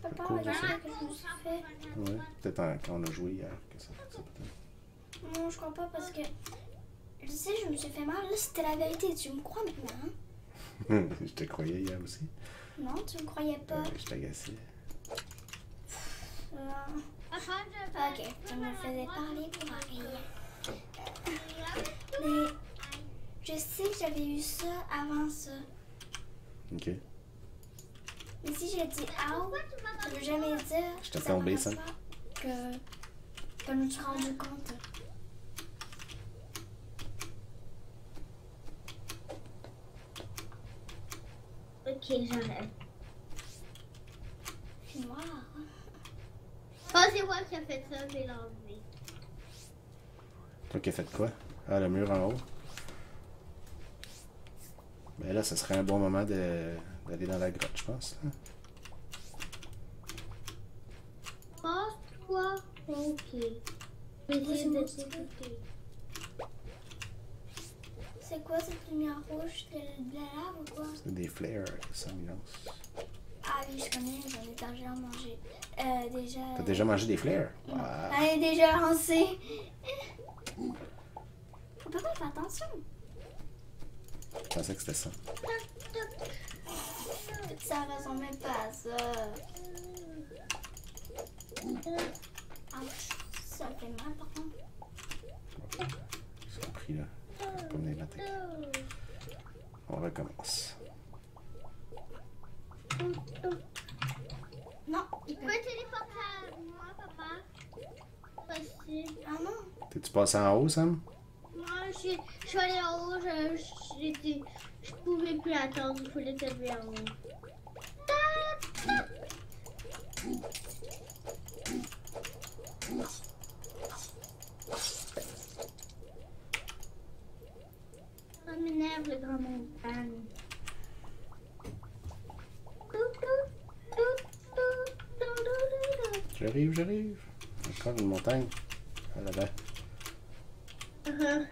je sais sais. que je me suis fait. Ouais. Peut-être quand on a joué hier que ça fait ça, peut-être. Non, je crois pas parce que. Je sais, je me suis fait mal. Là, c'était la vérité. Tu me crois maintenant hein? (laughs) je te croyais hier aussi. Non, tu me croyais pas. Euh, je t'agaçais. Euh, je Ok, tu me faisais parler pour rien. Mais je sais que j'avais eu ça avant ça. Ok. Mais si j'ai dit out, ça veut jamais dire Je t'ai tombé, ça que je me suis rendu compte. Ok, j'arrête. C'est noir. Oh, c'est moi qui ai fait ça, je vais l'enlever. Toi qui as fait quoi? Ah, le mur en haut. Ben là, ce serait un bon moment d'aller dans la grotte, je pense. hein. Passe-toi. Ok. De t'écouter. C'est quoi cette lumière rouge? De, de la lave ou quoi? C'est des flares ça me lance. Ah oui, je connais, j'en ai déjà mangé. Euh, déjà. T'as déjà mangé des flares? Non. Wow. J'en ai déjà lancé. Faut pas faire attention. Je pensais que c'était ça. Ça ressemble même pas à ça. Ouch, ça fait mal par contre. Ils sont pris là. On recommence. Non, il Tu peut. téléporter à moi, papa Possible. Ah non. T'es-tu passé en haut, Sam? Moi, je suis je suis allée en haut, je, j'étais- je pouvais plus attendre, il fallait vienne en haut. Ça m'énerve le grand montagne. J'arrive, j'arrive. Encore une montagne. Ah là-bas. Uh-huh.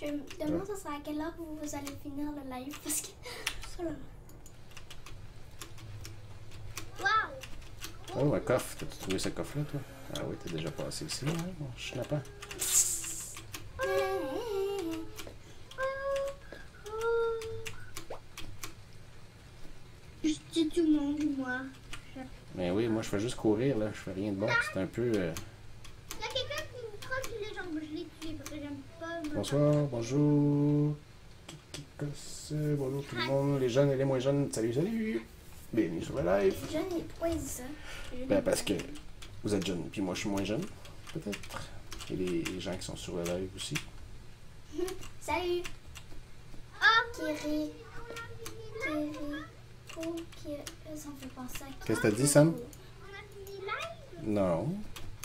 Je me demande ça sera à quelle heure que vous allez finir le live parce que. (laughs) Wow! Oh, un coffre. T'as-tu trouvé ce coffre-là, toi? Ah oui, t'es déjà passé ici, hein? Bon, je n'ai pas. Je tue tout le monde, moi. Mais oui, moi, je fais juste courir, là. Je fais rien de bon. C'est un peu... euh, Il y a quelqu'un qui me trotte les jambes. Je l'ai tué parce que j'aime pas Bonsoir, bonjour. Bonjour tout le monde, les jeunes et les moins jeunes. Salut, salut. Bienvenue sur le live. Jeune et pourquoi il dit ça? Ben parce que vous êtes jeune, puis moi je suis moins jeune, peut-être. Et les gens qui sont sur le live aussi. (laughs) Salut! Ah, Kiri. Kiri. Oh, Kiri. Ça me fait penser à Qu'est-ce que t'as dit, Sam? On a fini live? Non.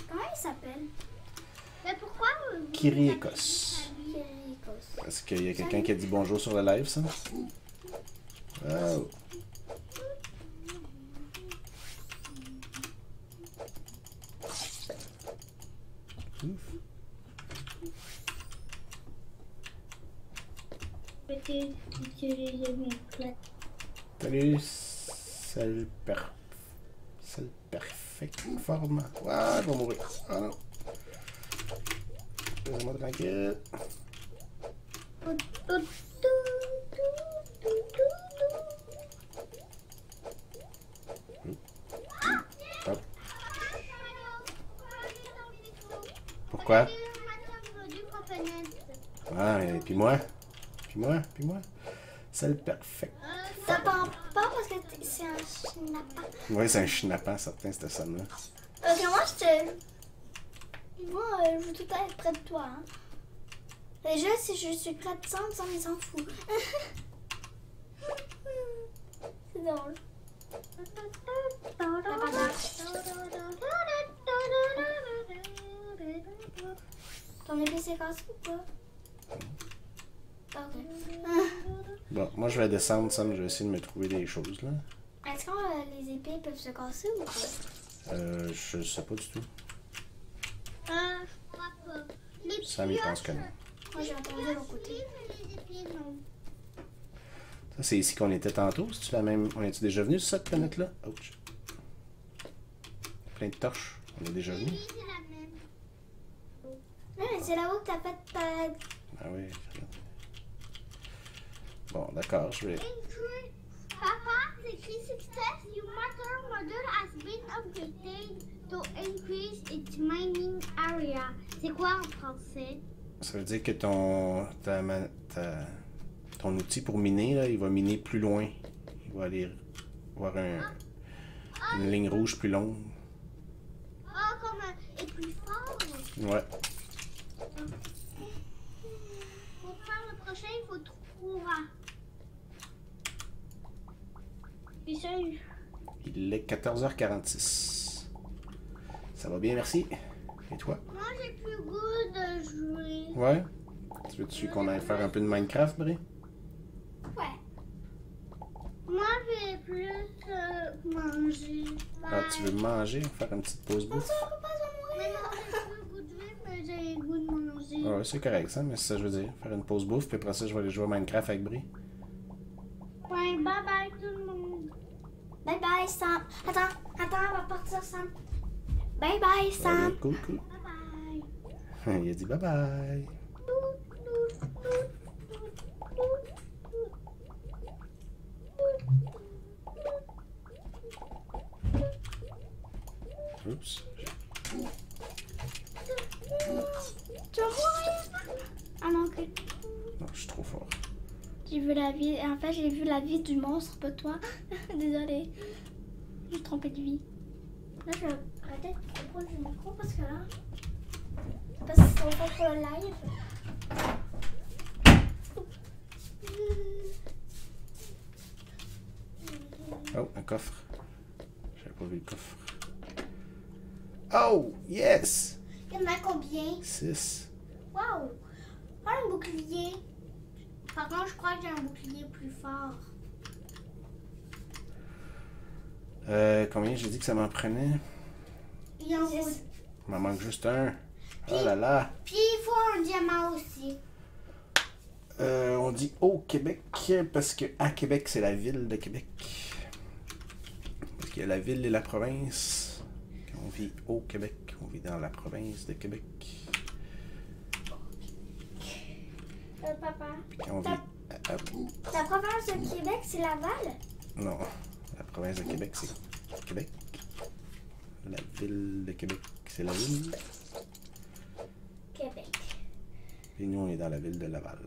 Comment il s'appelle? Mais pourquoi Kiri Écosse. Kirikos. Est-ce qu'il y a quelqu'un qui a dit bonjour sur le live, ça? Oh. Peut-être utiliser mes plates. Salut, seul per... seul perfect forme. Ah, je vais mourir. Ah non. Laisse-moi tranquille tout, tout, tout, tout. Hop. Pourquoi? Ah, et puis moi? Puis moi? Puis moi? Seul perfect. Ça part pas parce que c'est un schnappant. Oui, c'est un schnappant, certain, cette somme-là. Parce que moi, je te. Moi, euh, je veux tout le être près de toi. Hein. Déjà, si je suis près de Sam, Sam, il s'en fout. (laughs) c'est drôle. Ton épée s'est cassée ou pas? Ok. Bon, moi, je vais descendre, Sam, je vais essayer de me trouver des choses, là. Est-ce que euh, les épées peuvent se casser ou pas? Euh, je sais pas du tout. Ah, je crois pas. Les Sam, il pense que non. Moi, j'ai entendu de l'autre côté. Ça, c'est ici qu'on était tantôt. C'est-tu la même... On est-tu déjà venu sur cette planète-là? Ouch. Plein de torches. On est déjà venu. Non, mais c'est là-haut que t'as fait ta. Ah oui. Bon, d'accord, je vais... Papa, c'est écrit success. Your matter model has been updated to increase its mining area. C'est quoi en français? Ça veut dire que ton, ta ta- ton outil pour miner, là, il va miner plus loin. Il va aller voir un, une ligne rouge plus longue. Oh, comme un... et plus fort. Ouais. Pour faire le prochain, il faut trois. Et ça, Il est 14h46. Ça va bien, merci. Et toi? moi, j'ai plus le goût de jouer. Ouais? Tu veux-tu qu'on aille faire un peu de Minecraft, Bri? Ouais. Moi, je vais plus euh, manger. Ah, tu veux manger? Faire une petite pause bouffe? Mais non, j'ai plus le goût de jouer, mais j'ai le goût de manger. Ah ouais, c'est correct, ça, mais c'est ça que je veux dire. Faire une pause bouffe, puis après ça, je vais aller jouer à Minecraft avec Bri. Ouais, bye bye tout le monde. Bye bye, Sam. Attends, attends, on va partir, Sam. Bye bye, Sam. Ok, cool, cool. Bye bye. Il a dit bye bye. Oups. Ah non, ok. Non, je suis trop fort. J'ai vu la vie. En fait, j'ai vu la vie du monstre, pas toi. (laughs) Désolée. J'ai trompé de vie. Là, je vais arrêter de prendre du micro parce que là. Parce que c'est pas pour le live. Oh, un coffre. J'avais pas vu le coffre. Oh, yes! Il y en a combien? 6. Waouh Oh, un bouclier. Par contre, je crois que j'ai un bouclier plus fort. Euh, combien? J'ai dit que ça m'en prenait? Il y en faut. Il m'en manque juste un. Oh là là! Puis il faut un diamant aussi. Euh, on dit au Québec parce que à Québec, c'est la ville de Québec. Parce qu'il y a la ville et la province. Quand on vit au Québec, on vit dans la province de Québec. Euh, papa. Puis on vit à- à- La province de Québec, c'est Laval? Non, la province de Québec, c'est Québec. La ville de Québec, c'est la ville. Québec. Et nous, on est dans la ville de Laval.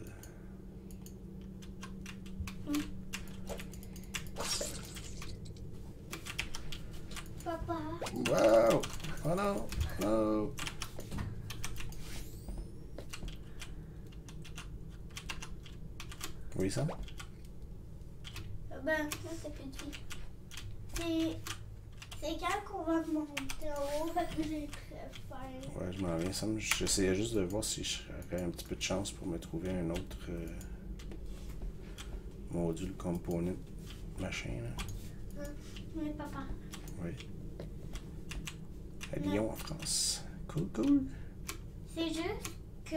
Papa. Wow! Oh non! Non! Oui, ça? Euh, Ben, moi, c'est vie. C'est. C'est quand qu'on va monter en haut, fait que j'ai très faim. Ouais, je m'en viens. Sam. J'essayais juste de voir si j'aurais un petit peu de chance pour me trouver un autre euh, module component machin. Là. Oui, papa. Oui. À Lyon, en France. Cool, cool. C'est juste que.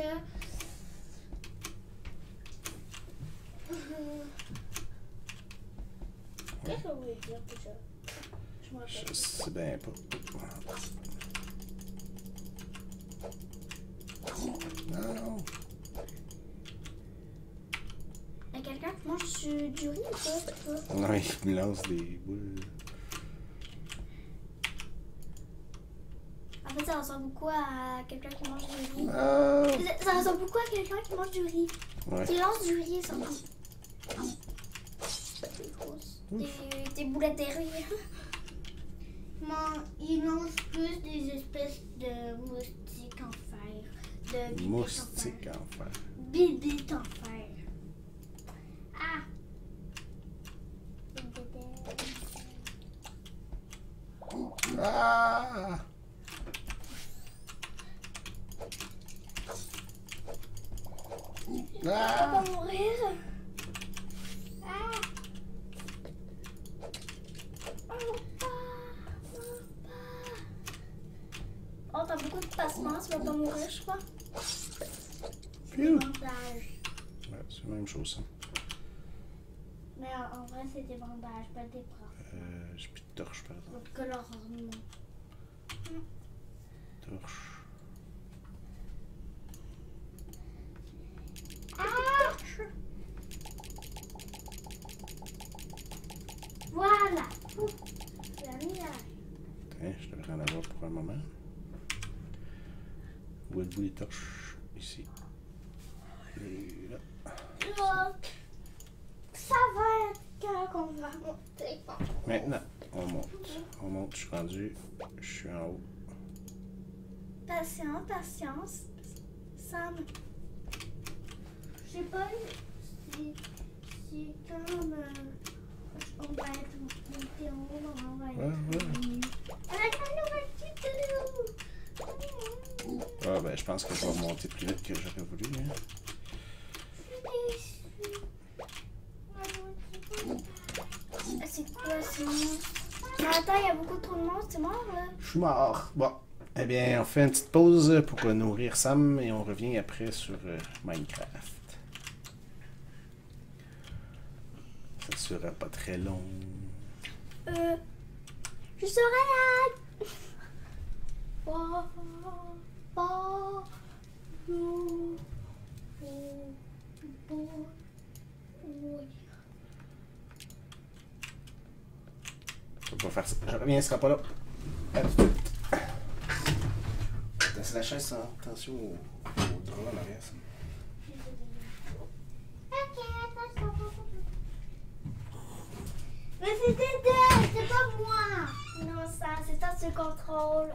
Qu'est-ce qu'on voulait dire déjà? Je m'en Je rappelle. sais bien pas. Non, non. Il y a quelqu'un qui mange du, du riz ou pas? Non, il me lance des boules. En fait, ça ressemble beaucoup à quelqu'un qui mange du riz. Ah! Ça- Ça ressemble beaucoup à quelqu'un qui mange du riz. Ouais. Tu lances du riz, ça ressemble. Des. Des, boulettes de riz. (laughs) Il lance plus des espèces de moustiques en fer. De bibites Moustique en fer. en fer. Bibites en fer. Ah! Ah! On Ah! va mourir. Ah! Oh. Oh, t'as beaucoup de passements, tu vas pas mourir, je crois. Bandage. Ouais, c'est la même chose, ça. Mais en en vrai, c'est des bandages, pas des bras. Euh, J'ai plus de torche, par exemple. Cas, leur ornement. Torche. Ah! Voilà! La mis là. Tiens, je devrais en avoir pour un moment. Êtes-vous les torches? Ici. Et là. Là, ça va être quand on va monter. Maintenant, on monte. On monte, je suis rendu. Je suis en haut. Patience, patience. Sam. Je sais pas si, si euh, on va être monté en haut, on va être Ouais, ouais. Avec! Ah, ben, je pense que je vais monter plus vite que j'aurais voulu. Hein. Ah, C'est quoi ce? Mais attends, il y a beaucoup trop de monstres, c'est mort là? Je suis mort. Bon. Eh bien, on fait une petite pause pour nourrir Sam et on revient après sur euh, Minecraft. Ça sera pas très long. Euh. Je serai là! (laughs) pas faire ça. Je reviens, il sera pas là. Laisse la chaise, attention au. Mais c'était d'elle, c'est pas moi! Non, ça, c'est ça, ce contrôle.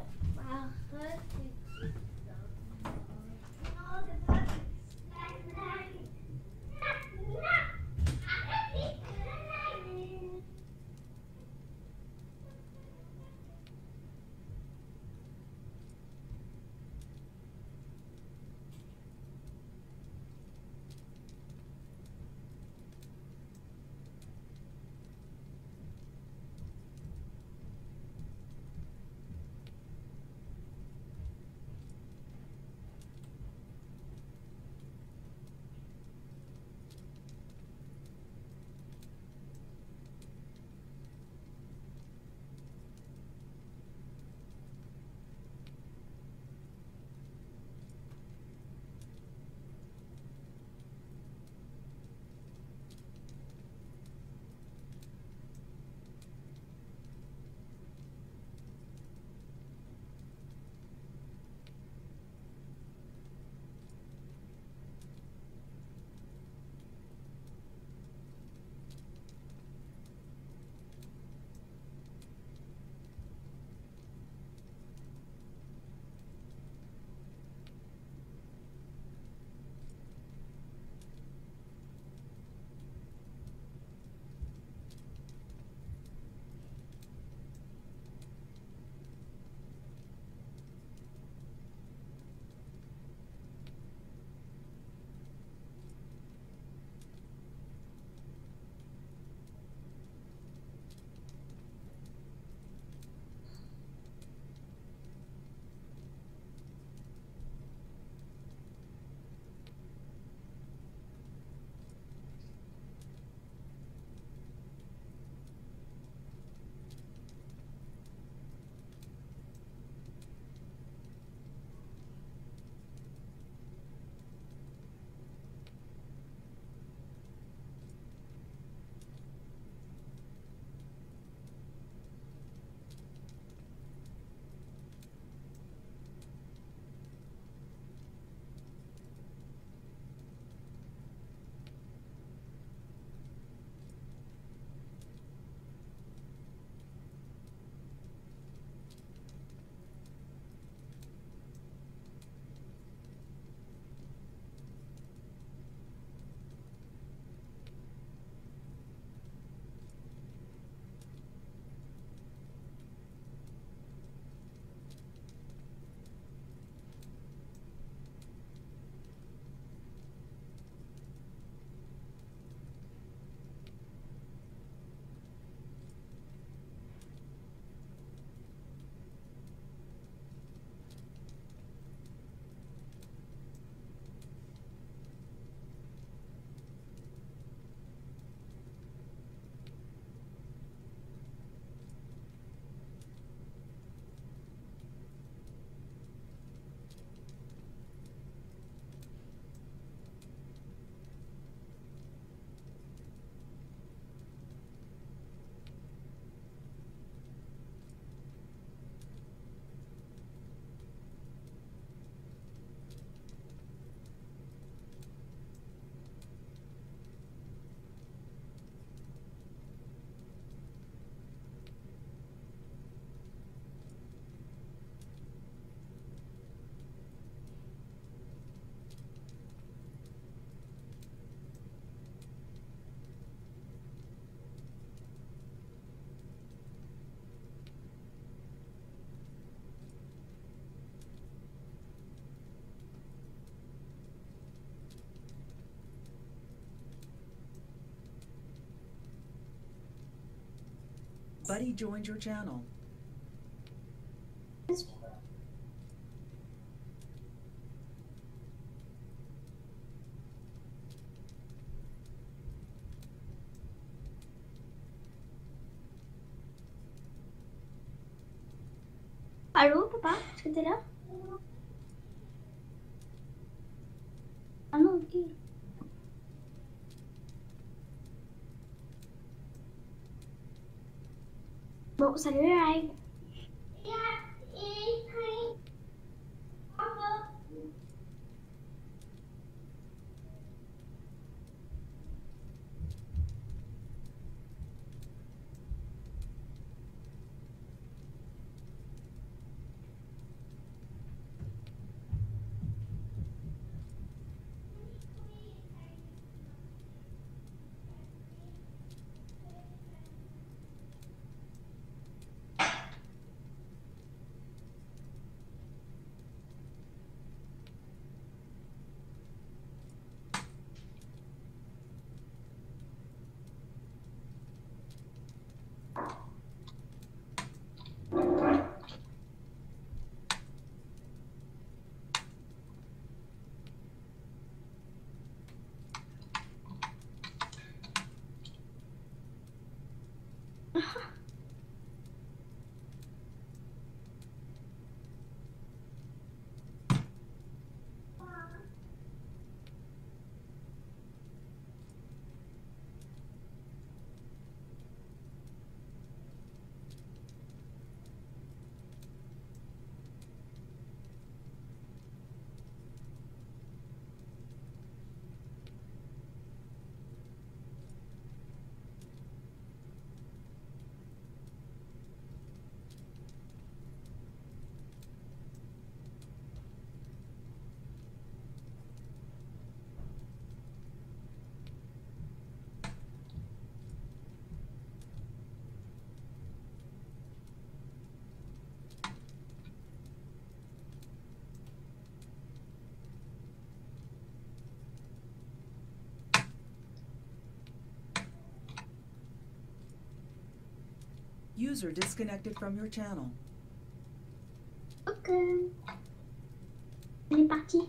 Buddy joined your channel. Allô, papa Est-ce que t'es là Ah non, ok. Bon, salut, live. User disconnected from your channel. Ok. On est parti.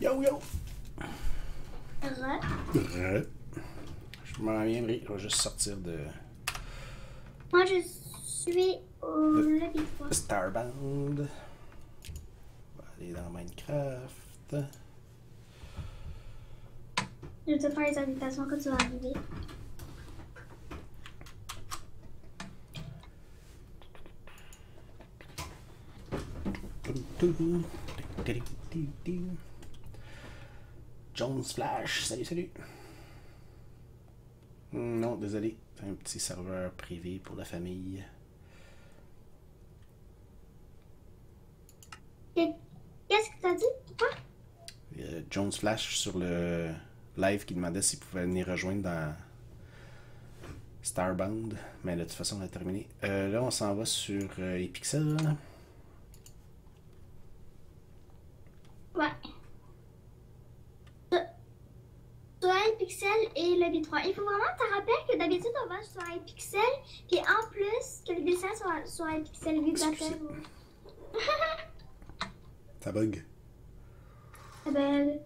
Yo yo! Re. Ouais. Je m'en viendrai. Je vais juste sortir de Moi, je suis au lobby 3. Starband. On va aller dans Minecraft. Je vais te faire les invitations quand tu vas arriver. Jones Flash, salut, salut. Non, désolé, c'est un petit serveur privé pour la famille. Et Qu'est-ce que t'as dit? Quoi? Il y a Jones Flash sur le live qui demandait s'il pouvait venir rejoindre dans Starbound. Mais de toute façon, on a terminé. Euh, là, on s'en va sur euh, les pixels. Ouais. Sur- iPixel et lobby 3. Il faut vraiment te rappeler que d'habitude on va sur iPixel, puis en plus que les dessins sont sur iPixel vu que la Excusez. table- Ça bug. Eh ben.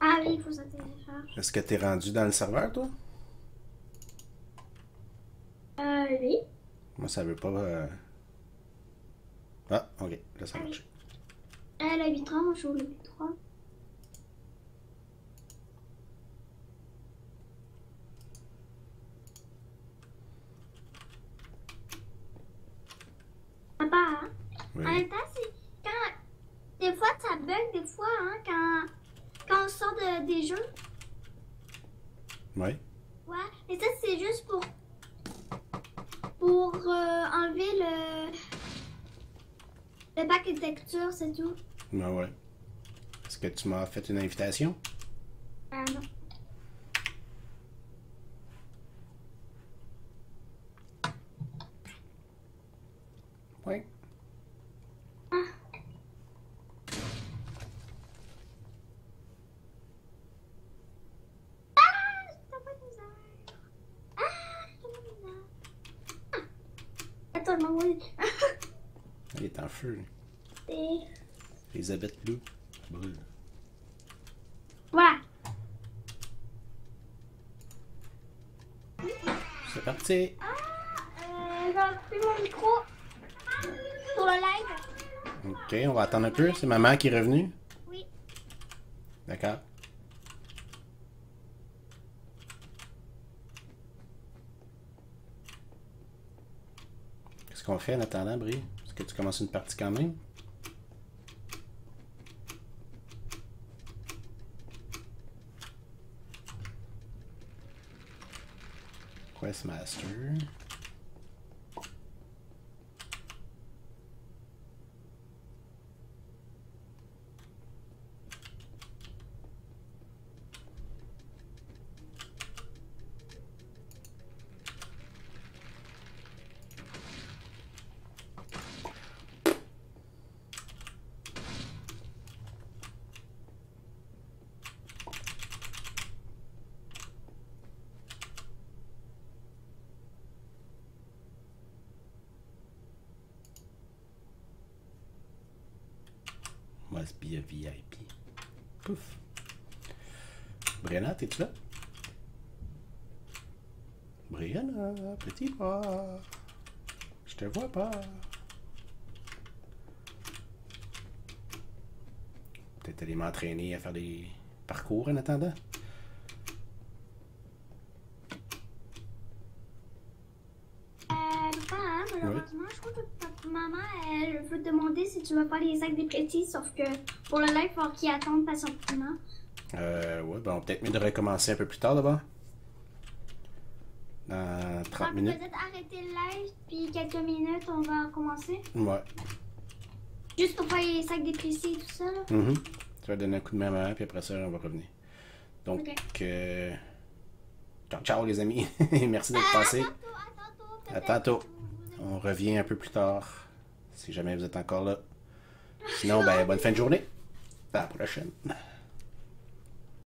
Ah oui, il faut ça télécharge. Est-ce que t'es rendu dans le serveur, toi? Euh, oui. Moi, ça veut pas. euh, Ah, ok, là, ça Ah marche. Euh, lobby 3, moi je au lobby 3. Papa, hein? Oui. En même temps, quand. Des fois, ça bug, des fois, hein, quand, quand on sort de, des jeux. Ouais. Ouais, mais ça, c'est juste pour. Pour euh, enlever le. Le pack de texture, c'est tout. Ouais, ouais. Est-ce que tu m'as fait une invitation? Ah non. oui. Il est en feu. lui. Et Elisabeth Blue. ça brûle. voilà. C'est parti. Euh, j'ai appuyé mon micro pour le live. Ok, on va attendre un peu. C'est maman qui est revenue? Oui. D'accord. Qu'est-ce qu'on fait en attendant, Brie? Est-ce que tu commences une partie quand même? Questmaster. Pas. Peut-être aller m'entraîner à faire des parcours en attendant. Euh, hein, malheureusement, je crois que papa- maman, elle veut te demander si tu vas faire les sacs des petits, sauf que pour le live, il faut qu'ils attendent patiemment. Euh, ouais, ben, on peut-être mieux de recommencer un peu plus tard d'abord. Dans On 30 peut minutes. peut-être quelques minutes, on va commencer. Ouais. Juste pour faire les sacs précis et tout ça. là. Mhm. Tu vas donner un coup de main à maman, puis après ça, on va revenir. Donc, euh, ciao, ciao les amis. (laughs) Merci d'être À passés. tantôt, à tantôt. On revient un peu plus tard, si jamais vous êtes encore là. (laughs) Sinon, ben, bonne fin de journée. À la prochaine.